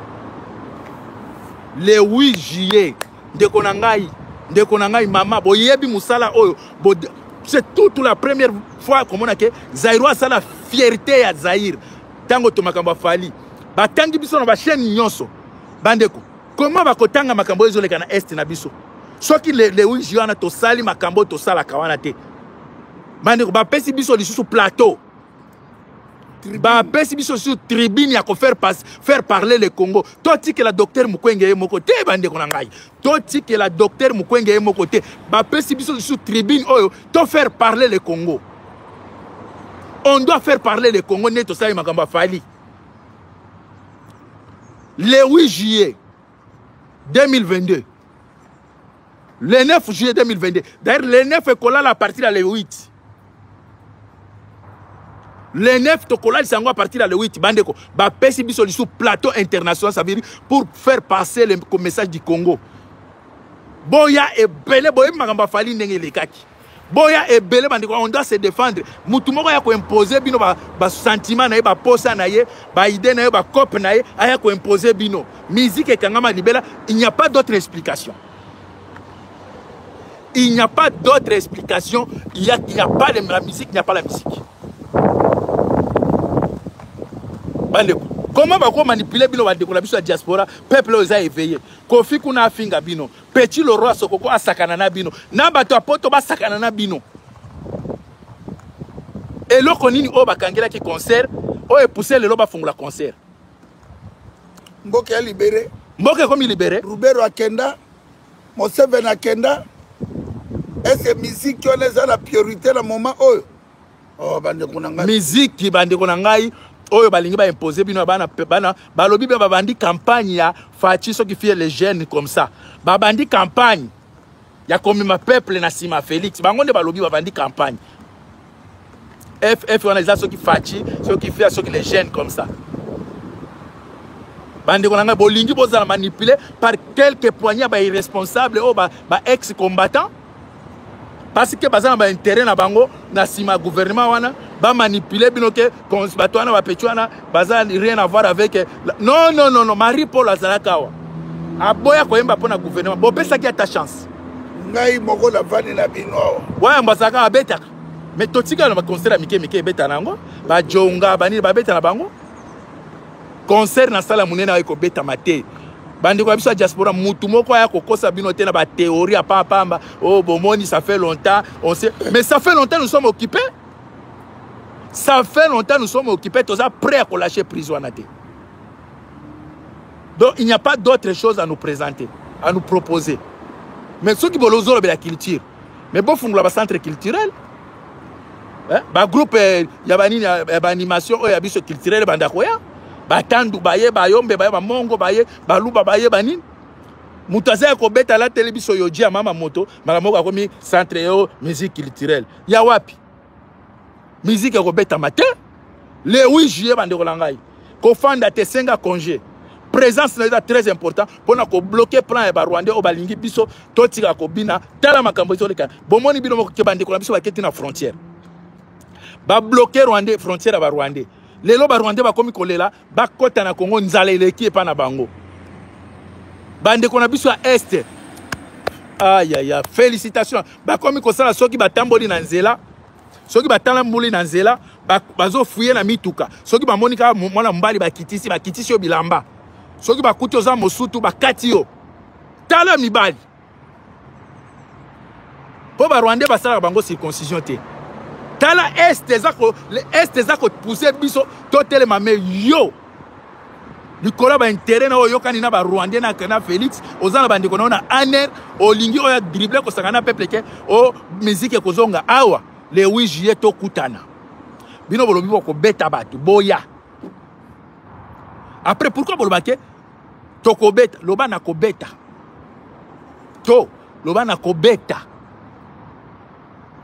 le 8 juillet ndeko na ngai ndeko na ngai mama boyebi mosala oyo c'est tout la première fois komona ke zairo asala fierté ya zaire ntango to makambo afali batangi biso na bachaine nyonso bandeko koma bakotanga makambo oyo ezoleka na este na biso soki lewiji wana tosali makambo oyo tosalaka wana te bandeko bapesi biso lisusu plateau bapesi biso lisusu tribune ya kofaire faire parler le congo totikela docteur mukwenge ye moko te bandeko na ngai totikela docteur mukwenge ye moko te bapesi biso lisusu tribune oyo to faire parler le congo on doit faire parler le congo nde tosali makambo ya fali le 8 juillet 2022 le 9 juillet 2022 d'ailleurs le 9 ekolala à partir ya le 8 le 9 tokolalisa yango à partir ya le 8 bandeko bapesi biso lisusu plateau international ça veut dire pour faire passer le message du congo boya ebele boyebi makambo afali ndenge elekaki boya ebele bandeko on doit se défendre motu moko aya koimpose bino basentiment na ye baposa na ye baide na ye bacope na ye aya koimpose bino miziki ekangama libela il n'y a pas d'autre explication Il n'y a pas d'autre explication. Il n'y a, il y a pas de la musique, il n'y a pas la musique. Bandeko, comment bako manipuler bino bandeko na biso ya diaspora peuple oyo eza éveillé kofi kuna afinga bino petit le roi sokoko asakana na bino na bato ya poto basakana na bino eloko nini oyo bakangelaki concert oyo epuse lelo bafungola concert mboka ya libere mboka ekomi libere rubero akenda moseveni akenda ese miziki wana eza na priorité na moment oyo oh, bandeko na ngai miziki bandeko na ngai oyo balingi baimpose bino bana, bana balobi be babandi campagne ya faci soki fie le jeune comme ça babandi campagne ya komema peuple na nsima felix bango nde balobi babandi campagne ff wana eza soki faci soki fia soki les jeunes comme ça bandeko na ngai bolingi bozala manipule par quelque poignet ya bairresponsable oyo ba, ba ex combattant parce que baza na baintérêt na bango na nsima ya gouvernement wana bamanipule bino ke bato wana bapeti wana baza rien avoir avec non non non non marie paul azalaka awa aboya koyemba mpo na gouvernement bopesaki ata chance ngai moko navandi na bino awa wayambo azalaka babetaka me totikala na baconcert ya mike mike ebeta na yango bajonga banini babeta na bango concert na sala monene ayo ekobetama te bandeko ya biso ya diaspora mutu moko aya kokosa bino te na batheorie ya pampamba oyo oh, bomoni ça fait longtemps on sait mais ça fait longtemps nous sommes occupés ça fait longtemps nous sommes occupés toza prêt ya kolache prise wana te donc il n'y a pas d'autre chose à nous présenter à nous proposer mais soki bolozolobela culture mais bofungola bacentre culturel eh, bagroupe eh, ya banini ya baanimation oyo ya biso culturel ebanda koya batandu baye bayombe baye bamongo baye baluba baye banini moto aza ya kobeta alateli biso yoji ya mama moto makambo moko akomi centre yo musique culturelle ya wapi miziki ekobetama te le 8 juillet bandeko na ngai kofanda te senga congé présence na eza très important mpo na kobloke plan ya barwandais oyo balingi biso totika kobina tala makambo ezoleka bomoni bino mokoke bandeko na biso baketi na frontière babloke rwandais frontière ya barwandais lelo barwandais bakomi kolela bakota na congo nzala eleki epa na bango bandeko na biso ya este ayaya félicitation bakomi kosala soki batamboli na nzela soki batalamboli na nzela bazofuye na mituka soki bamoni kaka mwana mobali bakitisi bakitisi yo bilamba soki bakuti oza mosutu bakati yo tala mibali mpo barwandais basalaka bango circoncision te tala est eza ko est eza kopousse biso totelema me yo likolo ya baintere na oyo oyokani na barwandais na, na félix oza na bandeko na yo na aner olingi oyo drible kosangana na peuple ke o miziki ekozonga awa le 8 juillet tokutana bino bolobi bokobeta bato boya après pourquoi bolobake tokobeta loba na kobeta to loba na kobeta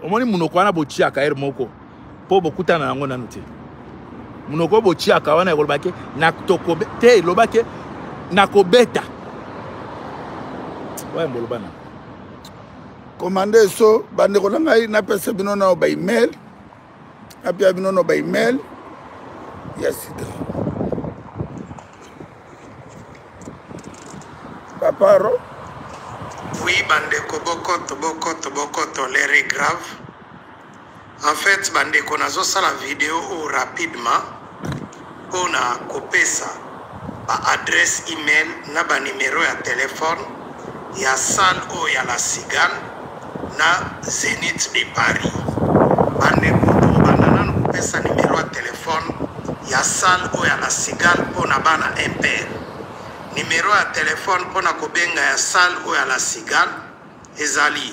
omoni monoko wana botiaka ere moko mpo bokutana yango nanu te monoko oyo botiaka wana ekoloba ke tokobe te eloba ke nakobeta oyo mboloba na komanda eso bandeko na ngai napesa bino nao baemail apia bino no ba email ya sida paparo oui bandeko bokoto bokoto bokoto lere grave en fait bandeko nazosala video oyo rapidement Pona kopesa ba adresse email na ba numero ya telephone ya salle oyo ya la Cigale na Zenith de Paris. Bandeko tobanda nanu kopesa numero ya telephone ya salle oyo ya la Cigale pona bana impere. Numero ya telephone pona kobenga ya salle oyo ya la Cigale ezali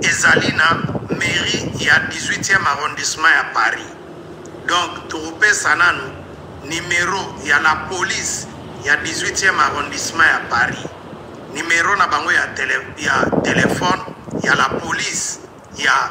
ezali na mairie ya 18e arrondissement ya Paris. Donc tokopesa nanu numero ya la police ya 18e arrondissement ya Paris, numero na bango ya, tele, ya telefone ya la police ya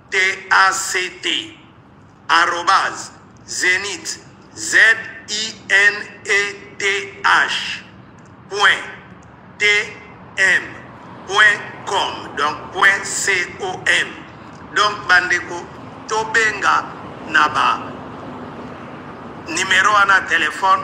TACT, arrobase, zenith, Z-I-N-E-T-H, point, T-M, point, com, donc, point, C-O-M. Donc, bandeko, tobenga na ba numéro wana telefone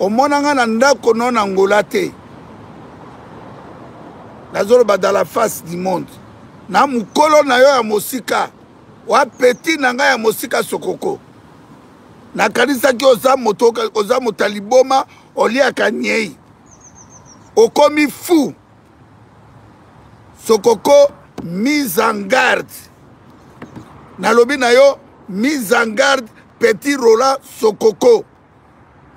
omona nga na ndako no na ngola te nazoloba dans la face du monde na mokolo na yo ya mosika wa peti na ngai ya mosika sokoko nakanisaki oza moto oza moto ya liboma oliaka nyei okomi fou sokoko mise en garde nalobi na yo mise en garde petit rola sokoko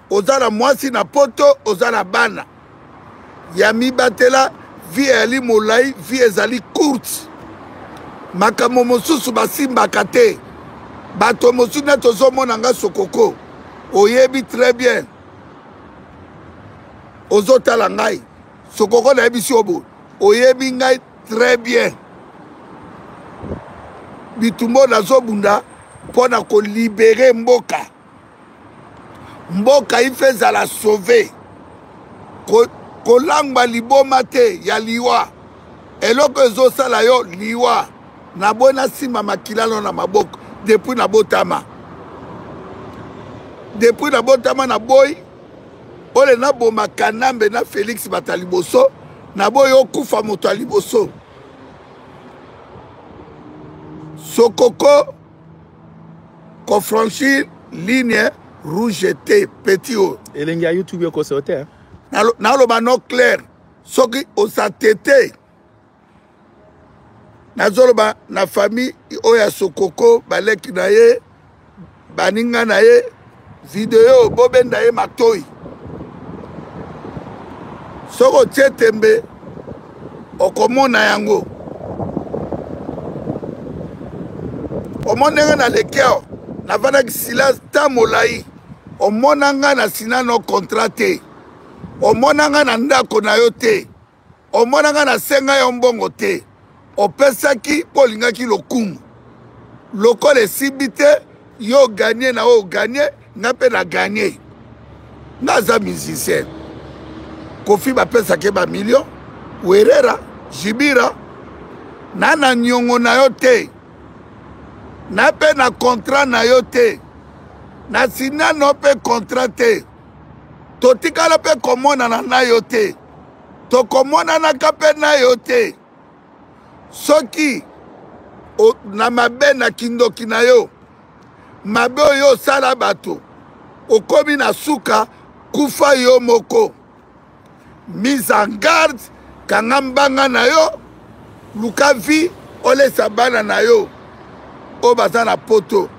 oza na mwasi na poto oza na bana ya mibatela vie eyali molai vie ezali courte makambo mosusu basimbaka te bato mosusu nde tozomona nga sokoko oyebi très bien ozotala ngai sokoko nayebisi yo boye oyebi ngai très bien bitumba oyo nazobunda mpo na kolibere mboka mboka ife ezala sauve kolangwa ko liboma te ya liwa eloko ezosala yo liwa nabo nasimba makila no na maboko depuis nabotama depuis nabotama na boyi ole naboma kanambe na félix bato ya liboso naboyi okufa moto ya liboso sokoko kofranchir ligne rouge te petit oyo elengi ya youtube yokoso te naloba no claire soki osatete nazoloba na famille oyo ya sokoko baleki na ye baninga na ye video bobenda ye matoi soki otie tembe okomona yango omoni ndenge na lekeo navandaki silence ta molai omona ngai na sina no contrat te omona ngai na ndako na yo te omona ngai nasenga yo mbongo te opesaki mpo olingaki lokumu lokola esimbi te yo oganie na oyo oganie ngai mpe na ganie nga aza musicien kofi bapesaka ye bamilio werera jibira na na niongo na yo te na mpe na contrat na yo te na sinano mpe contrat te totikala mpe komonana na yo te tokomonanaka mpe na yo te soki o, na mabe na kindoki na yo mabe oyo osala bato okomi na suka kufa yo moko mise en garde kanga mbanga na yo luka vi olesa bana na yo oyo baza na poto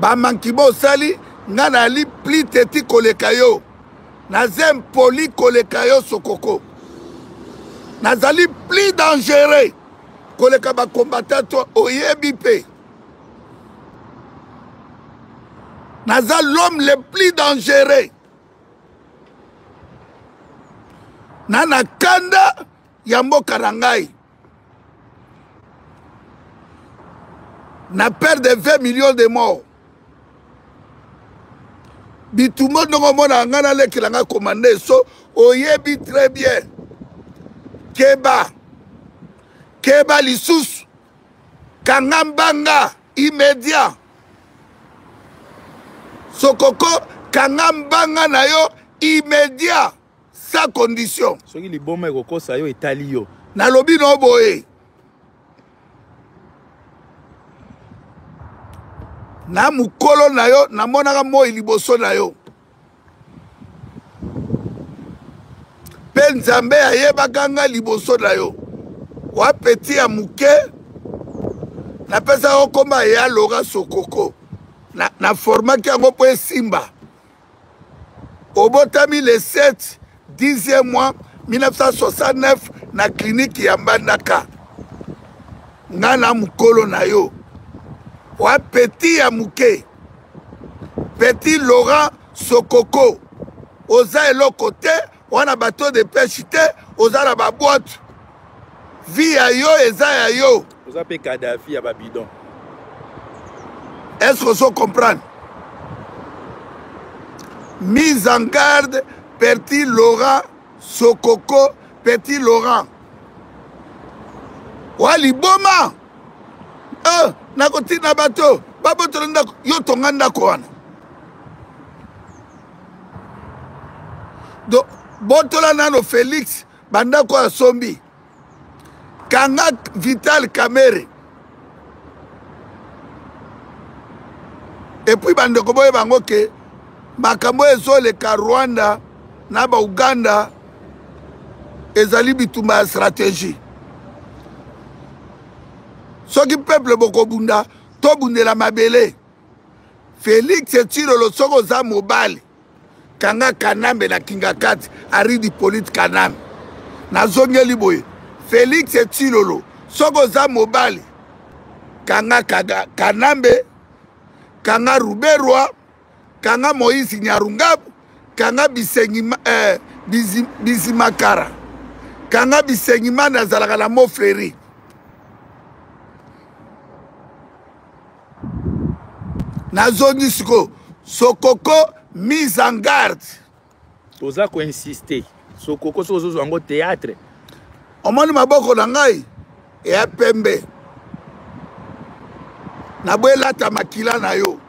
bamanki bosali ngai nayali pliteti koleka yo naza impoli koleka yo sokoko nazali plus dangereux koleka bakombata to oyebi mpe naza l'homme le plus dangereux na na kanda ya mboka na ngai na perte de 20 millions de morts bitumba ndongo omona ngai nalekela ngai komanda eso oyebi très bien keba keba lisusu kanga mbanga immédiat sokoko kanga mbanga na yo immédiat sa condition soki liboma ekokosa yo etali yo nalobi no boye na mokolo na yo namonaka moi liboso na yo mpe nzambe ayebaka ngai liboso na yo wa peti ya moke napesaka okoma ya lora sokoko na, na formaki yango mpo esimba obotami le 7 10e mois 1969 na kliniki ya mbandaka ngai na mokolo na yo wa peti ya moke peti laurent sokoko oza eloko te wana bateau de pêche te oza na baboite vie ya yo eza ya yo oza mpe kadafi ya babidon est ce que ozo comprendre mise en garde petit laurent sokoko petit laurent wa liboma eh, nakotinda bato babotola ndako yo tonga ndako wana donc botola nano félix bandako ya sombi kanga vital kamere epuis bandeko boye bango ke makambo oyo ezoleka rwanda na bauganda ezali bitumba ya stratégie soki peuple bokobunda tobundela mabele felix cilolo soki oza mobali kanga kanambe na kingakati aridi polite kanambe nazongeli boye felix cilolo soki oza mobali kanga kanambe kanga ruberwa kanga moïse nyarungabu kanga bisengi eh, bizimakara kanga bisengi mani azalaka na mofleri nazongi sikoyo sokoko mise en garde toza koinsiste sokoko soki ozozwa yango théâtre omoni maboko na ngai eya pembe na boye elata makila na yo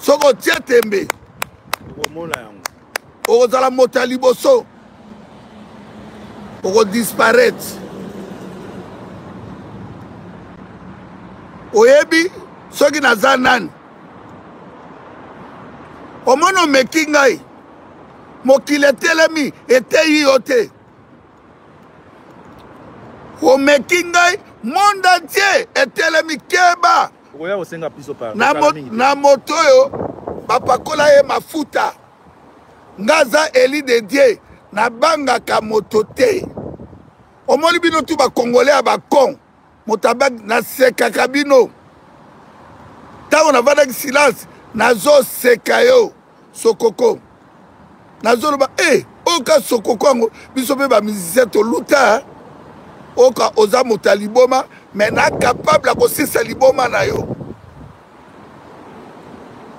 soki otie tembe okomona yango okozala moto ya liboso okodisparaitre oyebi soki naza nani omoni omeki ngai mokili etelemi eteyi yo te omeki ngai monde entier etelemi keba okoya kosenga biso pardon na, mo, na moto oyo bapakola ye mafuta nga aza eli de dieu nabangaka moto te omoni bino tu bakongole ya bacon moto abang nasekaka bino ntango navandaki silence nazoseka yo sokoko nazoloba e eh, hey, oka sokoko yango biso mpe bamusicien toluta oka oza moto ya liboma me na capable ya kosilisa liboma na yo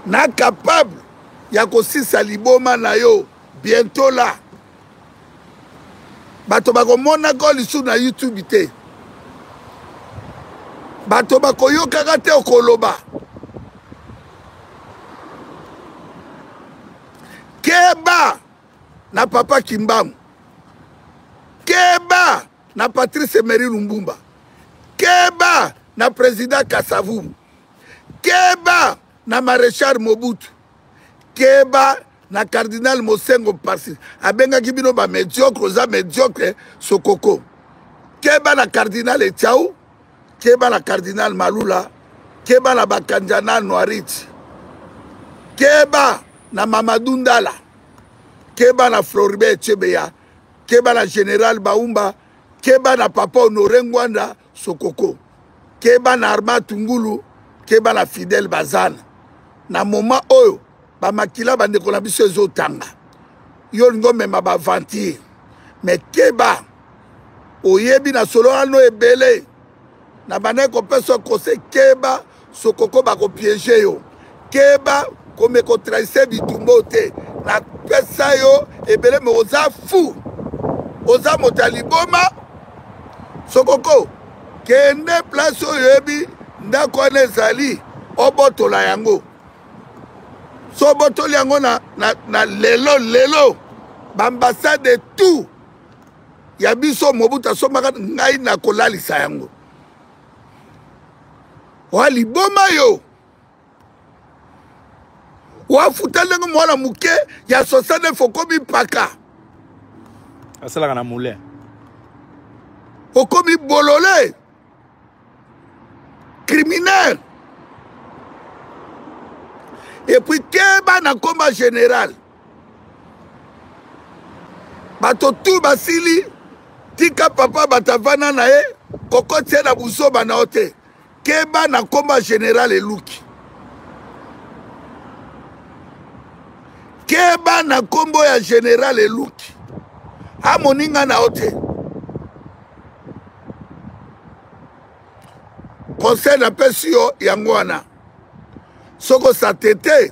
na capable ya kosilisa liboma na yo bientôt la bato bakomonaka yo lisusu na youtube te bato bakoyokaka te okoloba keba na papa kimbangu keba na patrice emery lumbumba keba na président kasavubu keba na maréchal mobutu keba na cardinal mosengo pasi abengaki bino bamediocre oza mediocre sokoko keba na cardinal etiau keba na cardinal malula keba na bakanjana noirich keba na mamadou ndala keba na floribert chebeya keba na general baumba keba na papa honore ngwanda sokoko keba na arma tungulu keba na fidèle bazana na moment oyo bamakila bandeko na biso ezotanga yo olingi omema baaventure me keba oyebi na solo ano ebele na bandaki kopesa kose keba sokoko bakopiege yo keba komeka otrahise bitumba oyo te napesa yo ebele me oza fou oza moto ya liboma sokoko kende place oyo oyebi ndako wana ezali obotola yango so obotoli yango na, na, na lelo lelo baambasade tout ya biso mobutu asombaka ngai nakolalisa yango oa liboma yo oafuta ndenge mwana moke ya 69 okomi mpaka asalaka na moulin okomi bolole criminel epuis keba na komba général bato tu basili tika papa batavana na ye kokotia na buzoba na yo te keba na nkombo ya général eluki keba na nkombo ya général eluki amoninga na yo te conseil napesi yo yango wana soko satete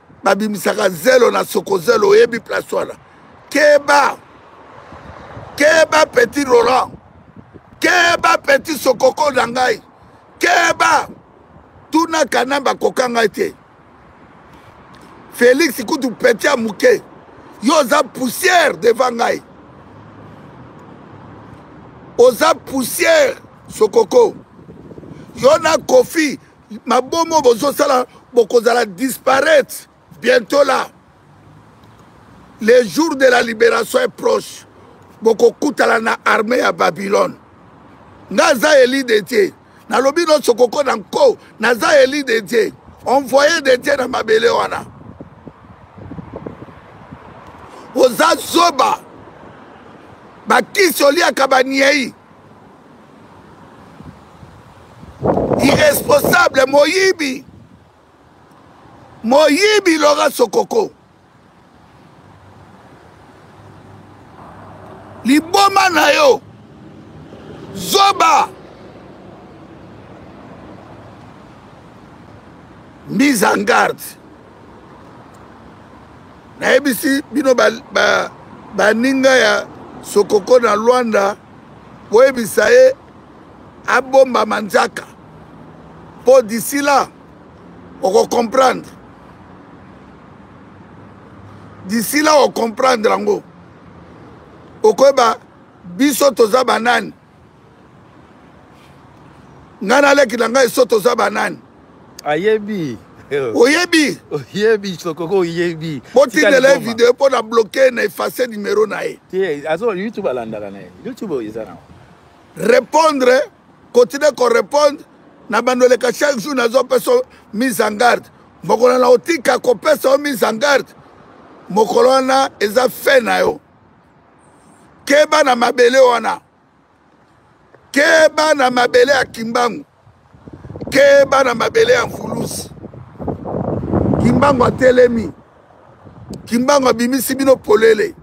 babimisaka zelo na soko zelo oyebi place wana keba keba petit laurent keba petit sokoko na ngai keba tuna kanamba koka ngai te félix kutu peti ya moke yo oza poussière devant ngai oza poussière sokoko yo na kofi mabomo bozosala bokozala disparate bientôt là le jour de la libération est proche bokokutana na armée ya babylone nga aza eli de dieu nalobi nyonso koko na nko naza eli de dieu envoye de dieu na mabele wana oza zoba bakisi oliaka baniei irresponsable moyibi moyibi lora sokoko liboma na yo zoba mise en garde nayebisi bino baninga ba, ba ya sokoko na lwanda boyebisa ye abomba manzaka mpo d'ici là okocomprendre d'ici là ocomprendre yango okoyeba biso toza banani ngai naleki na ngai so toza banani ayebi oyebi oyebi sokoko oyebi botindela ye video mpo na bloke na efface numero na ye te azo youtube alandaka na ye youtube oyo eza nango répondre continue korépondre na bando eleka chaque jour nazopesa mise en garde mokolo na otika kopesa yo mise en garde mokolo wana eza fe na yo keba na mabele wana keba na mabele ya kimbangu keba na mabele ya mvuluzi kimbangu atelemi kimbangu abimisi bino polele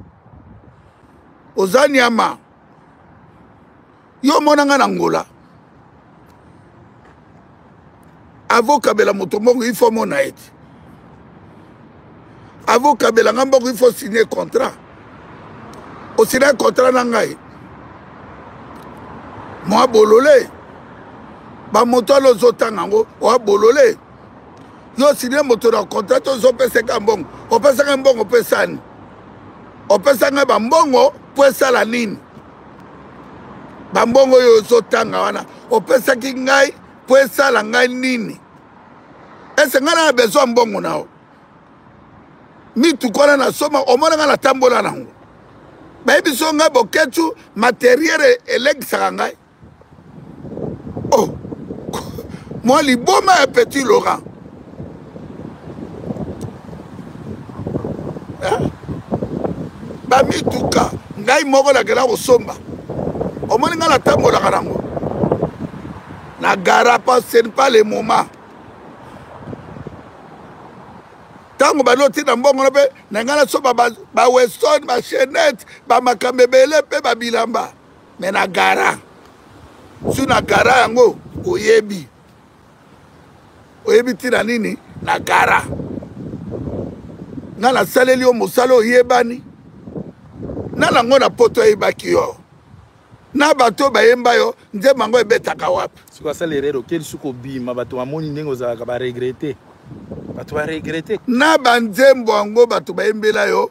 oza nyama yo omona ngai na ngola avokabela moto mbongo ifo amona ye te avokabela nga mbongo ifo signe contrat osina contrat na ngai mwa bolole bamoto wana ozotanga yango oa bolole yo signe moto na contrat to ozopesa nga mbongo opesa nga mbongo opesani opesa nga bambongo mpo esala nini bambongo oyo ozotanga wana opesaki ngai mpo esala ngai nini ese ngai nana bezwa mbongo na yo mituka wana nasoma omona ngai natambola nango bayebi so ngai boketshu materiele elekisaka ngai oh mwa liboma ya petit laurent eh? bamituka ngai moko nakela kosomba omoni ngai natambolaka nango na gara pas ce n'est pas le moment ntango bali otinda mbongo na mpe na ngai nasomba baweston bachenete bamakambo ebele mpe babilamba me na gara su na gara yango oyebi oyebi ntina nini na gara nga nasaleli yo mosala oyebani na nango na poto ayebaki yo na bato oyo bayemba yo nzemba yango ebetaka wapi soki asala erere okeli soki obima bato bamoni ndenge ozalaka baregrete bato baregrete na banzembo yango bato bayembela yo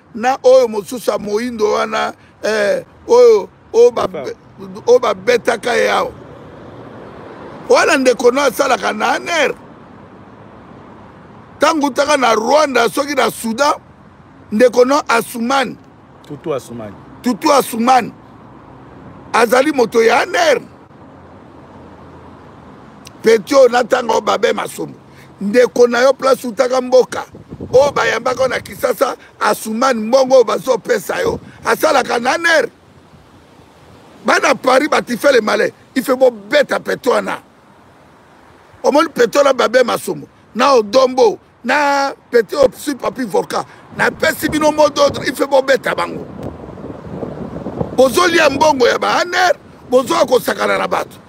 na oyo mosusu ya moindo wana eh, oyo oyo babetaka ye awa wana ndeko no asalaka na aner ntango utaka na rwanda soki na sudan ndeko no asumani tutu asumani tutu asumani azali moto ya aner peti oyo natanga oyo babe masombo ndeko na yo place utaka mboka oyo bayambaka na kisasa asumani mbongo oyo bazopesa yo asalaka na nere bana paris batifele male ife bobeta peto wana omoni peto na babe masumu na odombo na peti oyo su papi volcan napesi bino mot d'ordre ife bobeta bango bozolia mbongo ya baaner bozoya kosakana na bato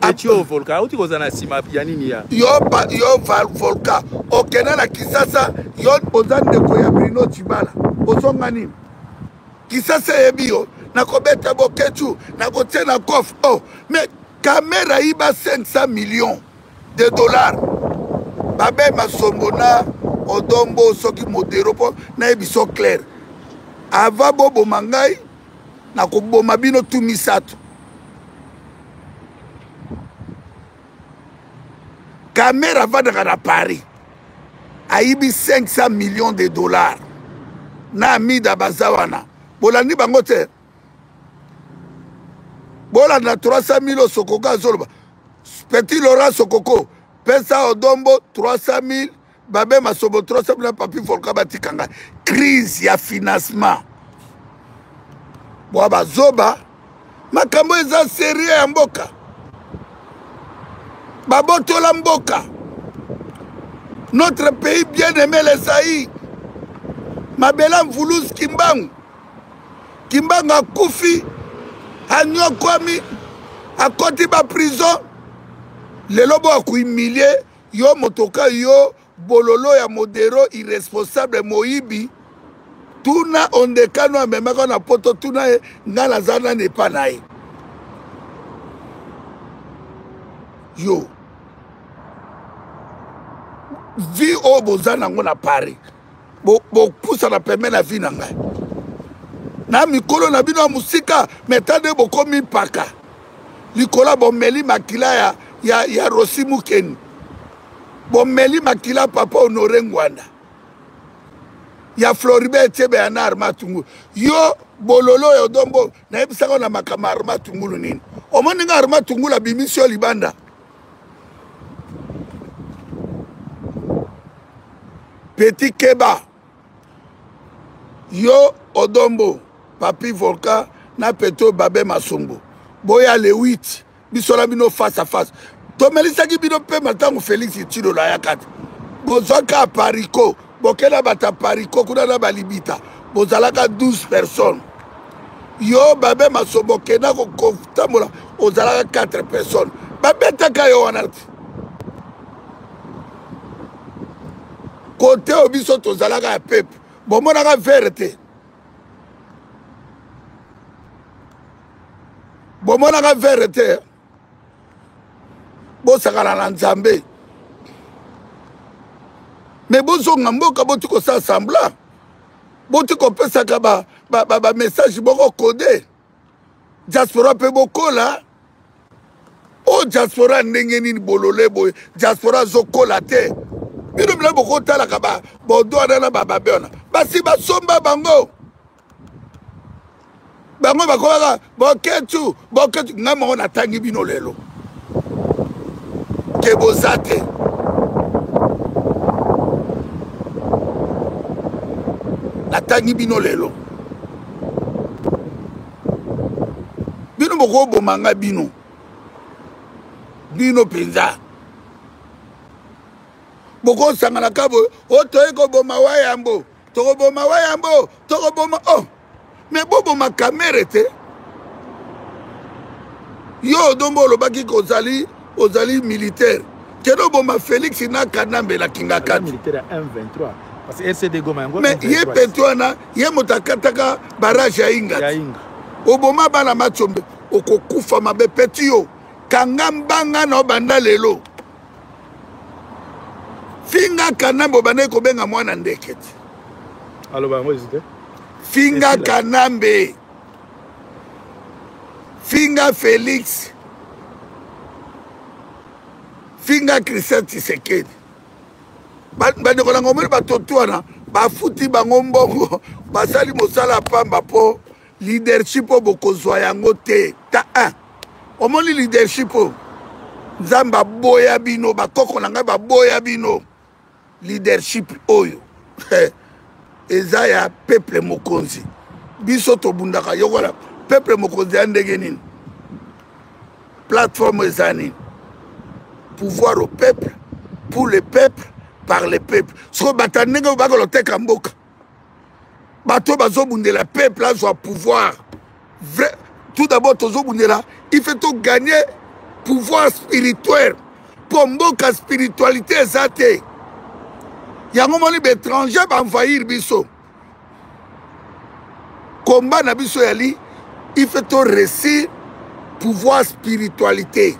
petit yo volcan auti kozala na nsima ya nini ya yo yo volcan okenda na kisasa yo oza ndeko ya brino cibala ozonga nini kisasa eyebi yo nakobeta bokechu nakotie na cof o oh, mais kamera yiba 500 millions de dollars babe masombo na odombo soki modero mpo nayebi so claire avant boboma ngai nakoboma bino tu misato kamere avandaka na paris ayibi 500 millions de dollars na amida baza wana bolandi bango te bolanda 300 mille osokoka azoloba petit laurent sokoko pesa odombo 300 mille babe masobo trop sabina papi volka batika ngai crise ya financement bwa bazoba makambo eza serie ya mboka babotola mboka notre pays bien aimé les aï mabela mvuluzi kimbangu kimbangu akufi anyokwami akoti baprison lelo bo akuimilie yo motoka yo bololo ya modero irresponsable moyibi tuna ondekano amemaka na poto tuna ye ngai naza nani epa na ye yo vie oyo boza nango na paris bopusana bo pembe na vi na ngai na mikolo na bino ya mosika meta nde bokomi mpaka likolo ya bomeli makila ya, ya, ya rosi mukeni bomeli makila papa honore ngwanda ya floribert etiebe ya na arma tungulu yo bololo oyo dombo nayebisaka na makambo ya arma tungulu nini omoni nga arma tungulu abimisi yo libanda petit keba yo odombo papi volcan na peto babe masombo boya le 8 biso na bino face à face tomelisaki bino mpema ntango félix etilola ayaka te bozwaka apariko bokela bato ya pariko kuna na balibita bozalaka 12 personnes yo babe maso bokenda kotambola ozalaka 4 personnes babetaka yo wana te kote oyo biso tozalaka ya pepe bomonaka vere te bomonaka vere te bosakana na nzambe me bozonga mboka boti kosala semblant boti kopesaka bamessage ba, ba, ba boko kode diaspora mpe bokola oyo oh, diaspora ndenge nini bolole boye diaspora azokola te bino bino bokotalaka baodo wana na bababe wana basi basomba bango bango bakobaka boketu boketu ngai moko natangi bino lelo ke boza te natangi bino lelo bino bokoboma ngai bino bino mpenza bokosangana kabo otoyei koboma wayambo tokoboma wayambo tokoboma oh me boboma kamere te yo odombo olobaki kozali ozali militaire kende oboma félix na kanambe na kingakati me ye peti wana ye moto akataka barage ya ingati oboma bana macombe okokufa mabe peti yo kanga mbanga na obanda lelo finga kanambe obandaki kobenga mwana ndeke ti aloba yango ezite finga kanambe finga félix finga christian tisekedi bandeko na ngomeli batoto wana bafuti bango mbongo basali mosala pamba mpo leadership oyo bokozwa yango te ta un omoni leadership oyo nzambe aboya bino bakoko na ngai baboya bino leadership oyo eza ya peuple mokonzi biso tobundaka yokola peuple mokonzi ya ndenge nini plateforme eza nini pouvoir au peuple pour le peuple par le peuple soko bata ndenge bakolo teka mboka bato oyo bazobundela peuple azwa pouvoir vrai tout d'abord tozobundela il fait toganye pouvoir spirituel mpo mboka spiritualité eza te yango moni baétranger baenvahir biso komba na biso yali il fait to réussir pouvoir spiritualité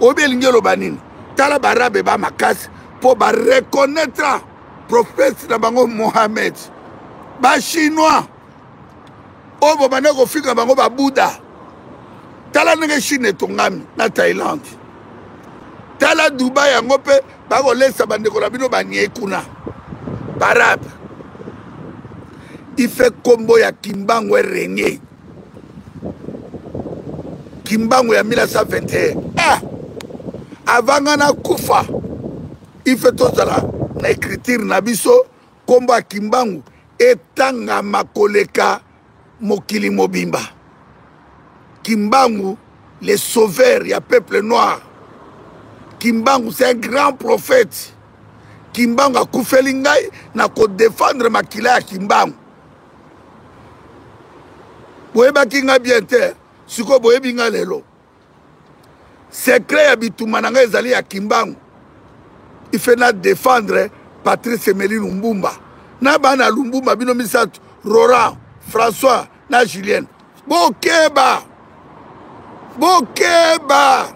oyebi elingi eloba nini tala barabe ba makasi mpo bareconnaitre prophète na bango mohamed bachinois oyo bobanda kofika bango babuda tala ndenge chine etongami na thaïlande tala dubai yango mpe bakolesa bandeko na bino banie kuna barabe ife nkombo ya kimbangu erenie kimbangu ya 1921 ah! avanga na kufa il faut tozala na écriture na biso nkombo ya kimbangu etangama koleka mokili mobimba kimbangu le sauveur ya peuple noir kimbangu c'est un grand prophète kimbangu akufeli ngai na kodefendre makila ya kimbangu boyebaki ngai bien te sikoyo boyebi ngai lelo secret ya bitumba na ngai ezali ya kimbangu ife na défendre patrice emeli lumbumba na bana ya lumbumba bino misato roran françois na julienne bokeba bokeba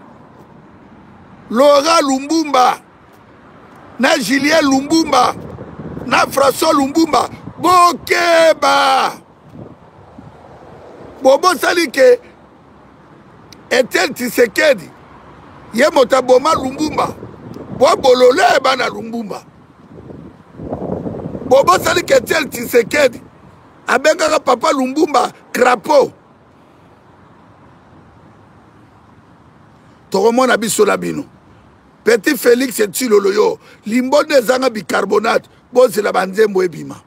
laura lumbumba na julien lumbumba na françois lumbumba bokeba bobosali ke etienne tisekedi ye moto aboma lumbumba bwa bolole bana lumbumba bobosani ke etienne tisekedi abengaka papa lumbumba crapaud tokomona biso na bino petit félix etilolo yo limbondo ezanga bicarbonate bozela banzembo ebima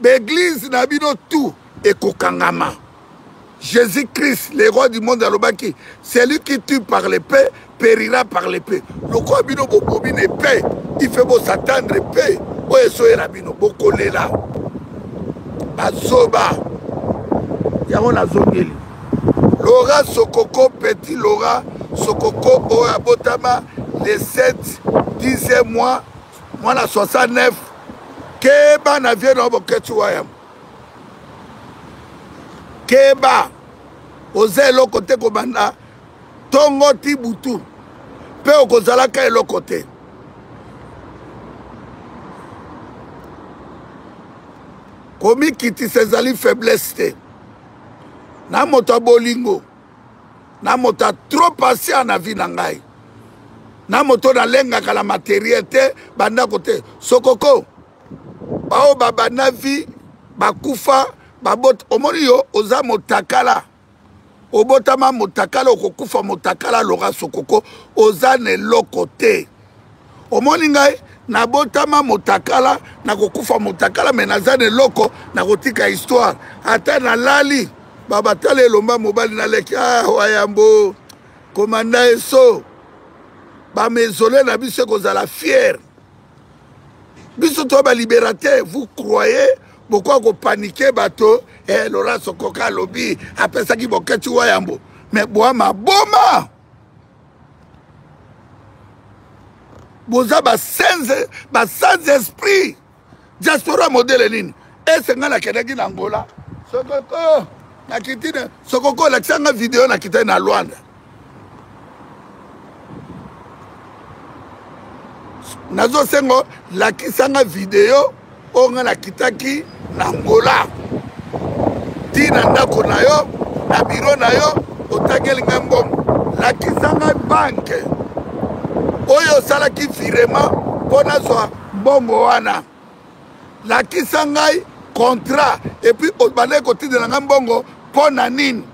baeglise na bino tout ekokangama jésus christ le roi du monde alobaki celui qui tue par le paix perira par le paix lokola bino bobomi na epaix il faut bosatendre epaix oyo ezoyela bino bokolela bazoba yango nazongeli lora sokoko petit lora sokoko oyo abotama le 7 10e mois mwana 69 keba na vie na boketsi wayam keba oza eloko te kobanda ntongo ti butu mpe okozalaka eloko te komikitisa ezali faiblesse te na moto ya bolingo na moto a trop patient na vie na ngai na moto nalengaka na materiel te bandako te sokoko baoyo babanda vie bakufa babota omoni yo oza motakala obotama motakala okokufa motakala loka sokoko oza na eloko te omoni ngai nabotama motakala nakokufa motakala me naza na eloko nakotika histoire ata nalali babatala elomba mobali naleki awa ah, yambo komanda eso bamezole na biso ekozala fiere biso to baliberateur vous croyez bokoya kopanike bato eh, lora sokoka alobi apesaki boketi wa yambo me bwa maboma boza basenze basanze esprit diaspora modele nini ese ngai nakendaki na angola sokoko oh, nakiti sokoko olakisa ngai video nakitaki na lwanda nazosengo lakisa ngai video oyo ngai nakitaki na ngola ti na ndako na yo na biro na yo otangeli ngai mbongo lakisa ngai banke oyo osalaki virema mpo nazwa mbongo wana lakisa ngai contrat epuis obandaki kotindela ngai mbongo mpo na nini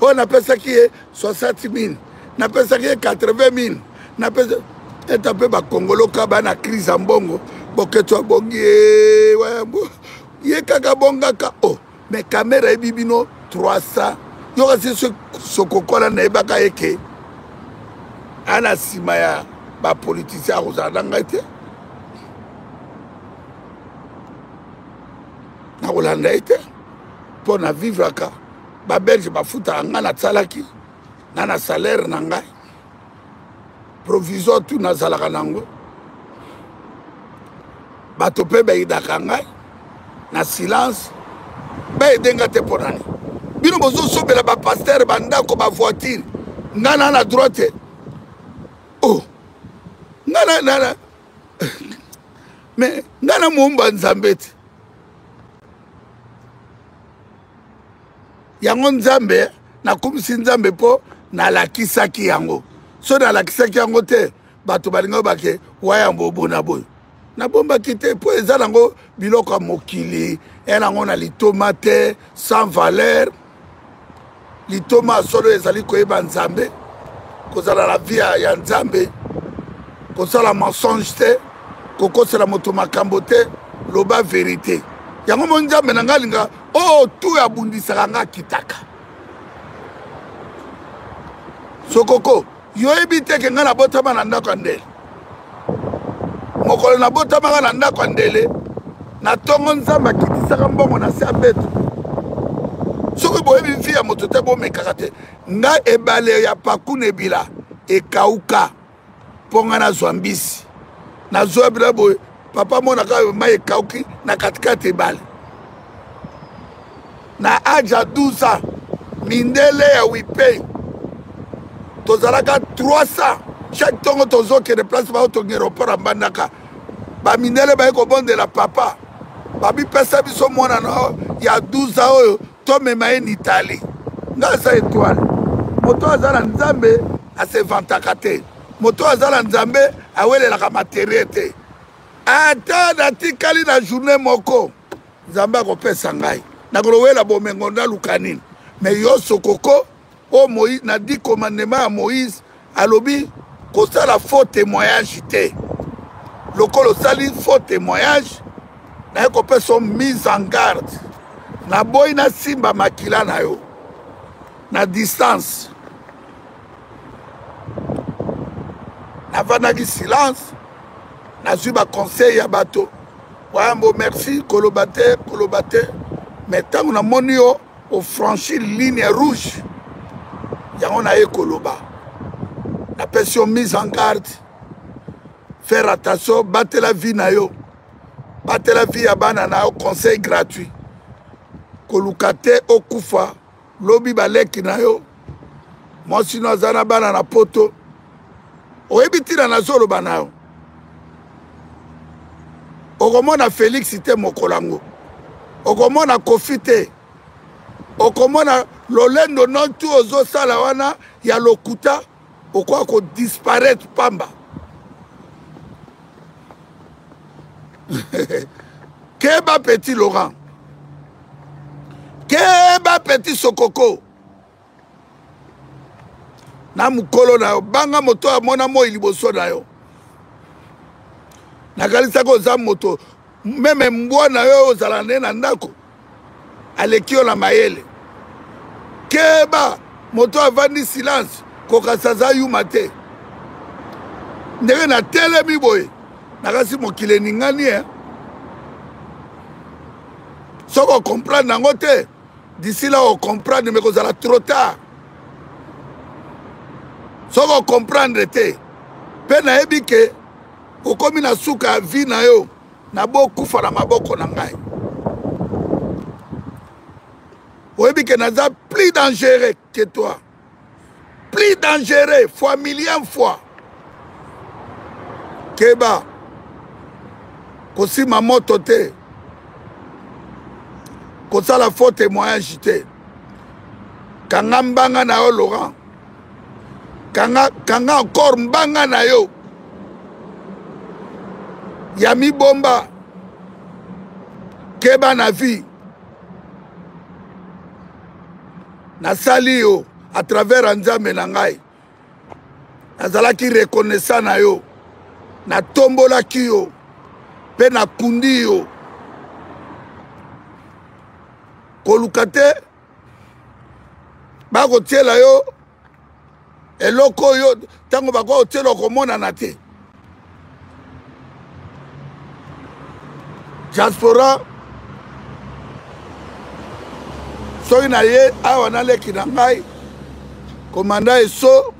oyo napesaki ye 60 000 napesaki ye 80 000 napesa eta mpe bakongoloka bana crise ya mbongo boketso abongi ye wayambo ye kaka bongaka o oh. me kamera eyebi bino 300 yo kasi sokokola nayebaka ye ke ana nsima ya bapolitisien akozala na ngai te nakolanda ye te mpo na vivraka ba belge bafutaka ngai nasalaki na na salaire na ngai provisoire tout nazalaka nango bato mpe bayidaka ngai na silence bayede ngai te mpo nani bino bozosombela bapastere bandako bavoitire ngai na na droit te o oh. ngai na nana mais ngai na moomba nzambe te yango nzambe nakumisi nzambe mpo nalakisaki yango so nalakisaki yango te bato balingaki bake wayambo obona boye nabombaki te mpo eza nango biloko ya mokili e nango na litoma te sans valeur litoma ya solo ezali koyeba nzambe kozala na vi ya nzambe kosala mensonge te kokosela moto makambo te loba verite yango mo nzambe na ngai alinga o oh, tu abundisaka ngai akitaka sokoko yo oyebi te ke ngai nabotama na ndako ya ndele mokolo nabotamaka na ndako ya ndele na ntongo nzambe akitisaka mbongo na se ya mbeto soki boyebi mfi ya moto te bomekaka te nga ebale ya paku na ebila ekauka mpo ngai nazwa mbisi nazwa bila boye papa monaka oyo mai ekauki na katikati ebale na age ya 12 ans mindele ya wipei tozalaka 300 chaque ntongo tozokende place baotongi aéroport ya mbandaka bamindele baye kobondela papa babipesa biso mwana na ya 12 ans oyo tomema ye na italie nga aza etoile moto aza na nzambe asevantaka te moto aza na nzambe awelelaka materie te ata natikali na journée moko nzambe akopesa ngai nakolowela bomengo naluka nini me yo sokoko oyo moi na di commandema ya moïse alobi kosala faux témoignage te lokola osali faux témoignage naye kopesa mise en garde naboyi nasimba makila na yo na distance navandaki silence nazwi baconseil ya bato wayambo merci koloba te koloba te me ntango namoni yo ofranchi ligne rouge yango naye koloba napesi yo mise en garde faire attention batela vie na yo batela vie ya bana na yo conseil gratuit koluka te okufa lobi baleki na yo mwasi no aza na bana na poto oyebi ntina nazoloba na yo okomona félix te mokolo yango okomona kofi te okomona lolendo nontu ozosala wana ya lokuta okoka ko disparaître pamba keba petit laurent keba petit sokoko na mokolo na yo banga moto oyo amona moi liboso na yo nakalisaki oza moto meme mbwa na yo ozala nde na ndako aleki yo na mayele keba moto avandi silence kokasa aza yuma te ndenge natelemi boye nakasi mokili eningani e eh? soki okomprendre yango te d'ici là okomprendre me kozala trop tard soki okomprendre te mpe nayebi ke okomi na suka ya vie na yo na bokufa na maboko na ngai oyebi ke naza plus dangereux que toi plus dangereux fois millième fois keba kosima moto te kosala faux témoignage te kanga mbanga na yo laurent kanga kanga encore mbanga na yo ya mibomba keba na vie nasali yo à travers ya nzambe na ngai nazalaki reconnaissant na yo natombolaki yo mpe nakundi yo koluka te bakotiela yo eloko oyo ntango bakoki kotiela okomonana te diaspora soki na ye awa naleki na ngai komanda eso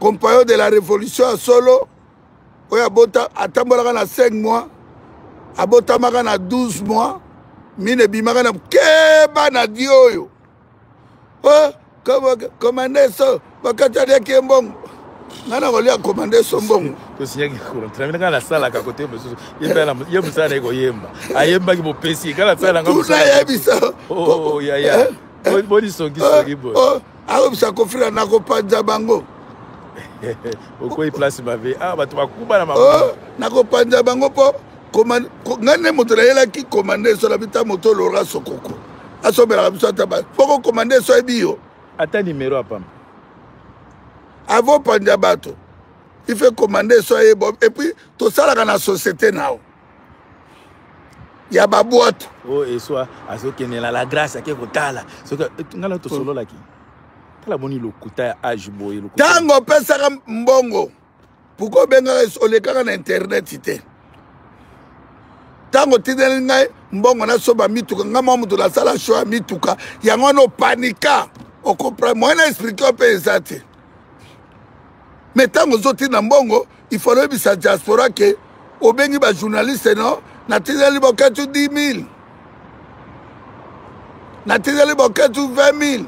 compayon de la révolution ya solo oyo abota atambolaka na 5 mois abotamaka na 12 mois mine ebimaka na keba na di oyo oh, komande so bakati aliaki mbongo nga na kolia komande so mbongo tosinyaki kontramina nga nasalaka kote mosusu ye mosala na ye koyemba ayembaki bopesi nga nasalanga tuna yebisa oh, oh, oh, yaya eh, eh, bolisongisongi boye oh, ayebisa kofila nakopanza bango okwei place mabe awa ah, bato bakuba na mama oh, nakopanza bango mpo ngai nde moto nayelaki komande so na bita moto lora sokoko asombelaka biso ata bato mpo kokomande so ayebi yo ata nimero ya pamba avo panja bato ife komande so ayebo epuis tosalaka na société nao ya babwatu o oh, eswa azokende na la grâce ake kotala soki eh, ngai na tosololaki tala boni lokuta ya age boye ntango opesaka mbongo pourkoi obengaka olekaka na internet te ntango otindeli ngai mbongo nasoba mituka ngai mwa moto nasala sho ya mituka yango wana opanika okomprendre moyen na explike yo mpe eza te me ntango ozotinda mbongo il faut oyebisa diaspora ke obengi bajournaliste no natindeli boketu 10 000 natindeli boketu 20 000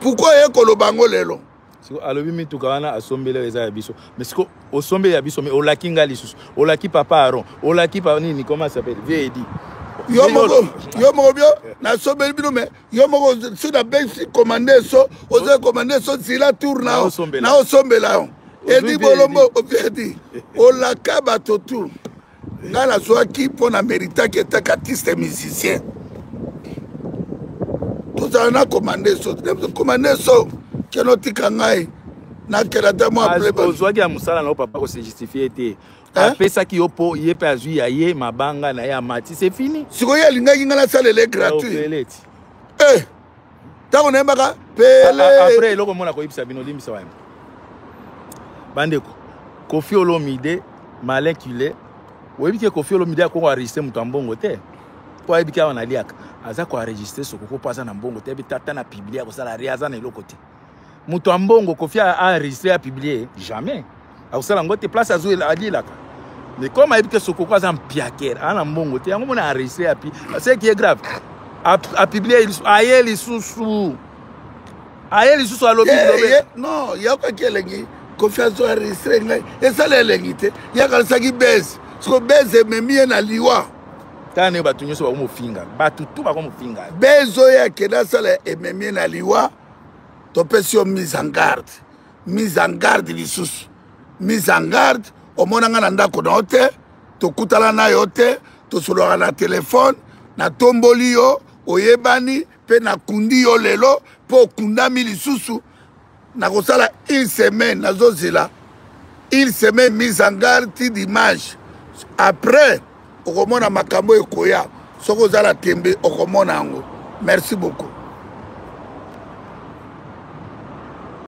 pourkui oye koloba yango lelo siko alobi mituka wana asombeli oyo eza ya biso mais siko osombeli ya biso mais olaki ngai lisusu olaki papa aron olaki pa nini comment s'appelle viedi yo moko bio nasombeli bino mais yo moko so nabengisi komande so ozali komande so zila tour na yo na osombela yo edi bolombo opiadi olaka bato tour ngai nazwaki mpo na meritaki etaka artiste musicien tozala na komande so komande so keno tika ngai nakela ata mwa ozwaki ya mosala na yo papa kose justifie te Hein? apesaki yo mpo ye mpe azwi ya ye mabanga na ye amati se fini sikoyo ye alingaki ngai nasalela ye gratuit eh, ntango nayembaka peleapres eloko mona koyebisa bino limbisa wayemba bandeko kofi olomide malin kile oyebi ke kofi olomide akoki koenregistre moto ya mbongo te mpo ayebi ke awa naliaka aza koenregistre sokoko mpo aza na mbongo te yebi tata na piblia kosala ri aza na eloko te moto ya mbongo kofi aenregistre ya publie jamais akosala yango te place azo alilaka mais comme ayebi te sokoko aza mpiakere aza na mbongo te yango mona enregistre ya ce qui est grave apublie aye lisusu aye lisusu alobi non yakoki elengi kofi azo enregistre ngai esala elengi te yakanisaki base soko base ememi ye na liwa tala ndenge bato nyonso bakomofinga bato tu bakomofinga base oyo akende asala ememi ye na liwa topesi yo mise en garde mise en garde lisusu mise en garde omona ngai na ndako na yo te tokutana na yo te tosololaka na telefone natomboli yo oyebani mpe nakundi yo lelo mpo okundami lisusu nakosala une semaine nazozela une semaine mise en garde ti dimanche après okomona makambo ekoya soki oza na tembe okomona yango merci beaucoup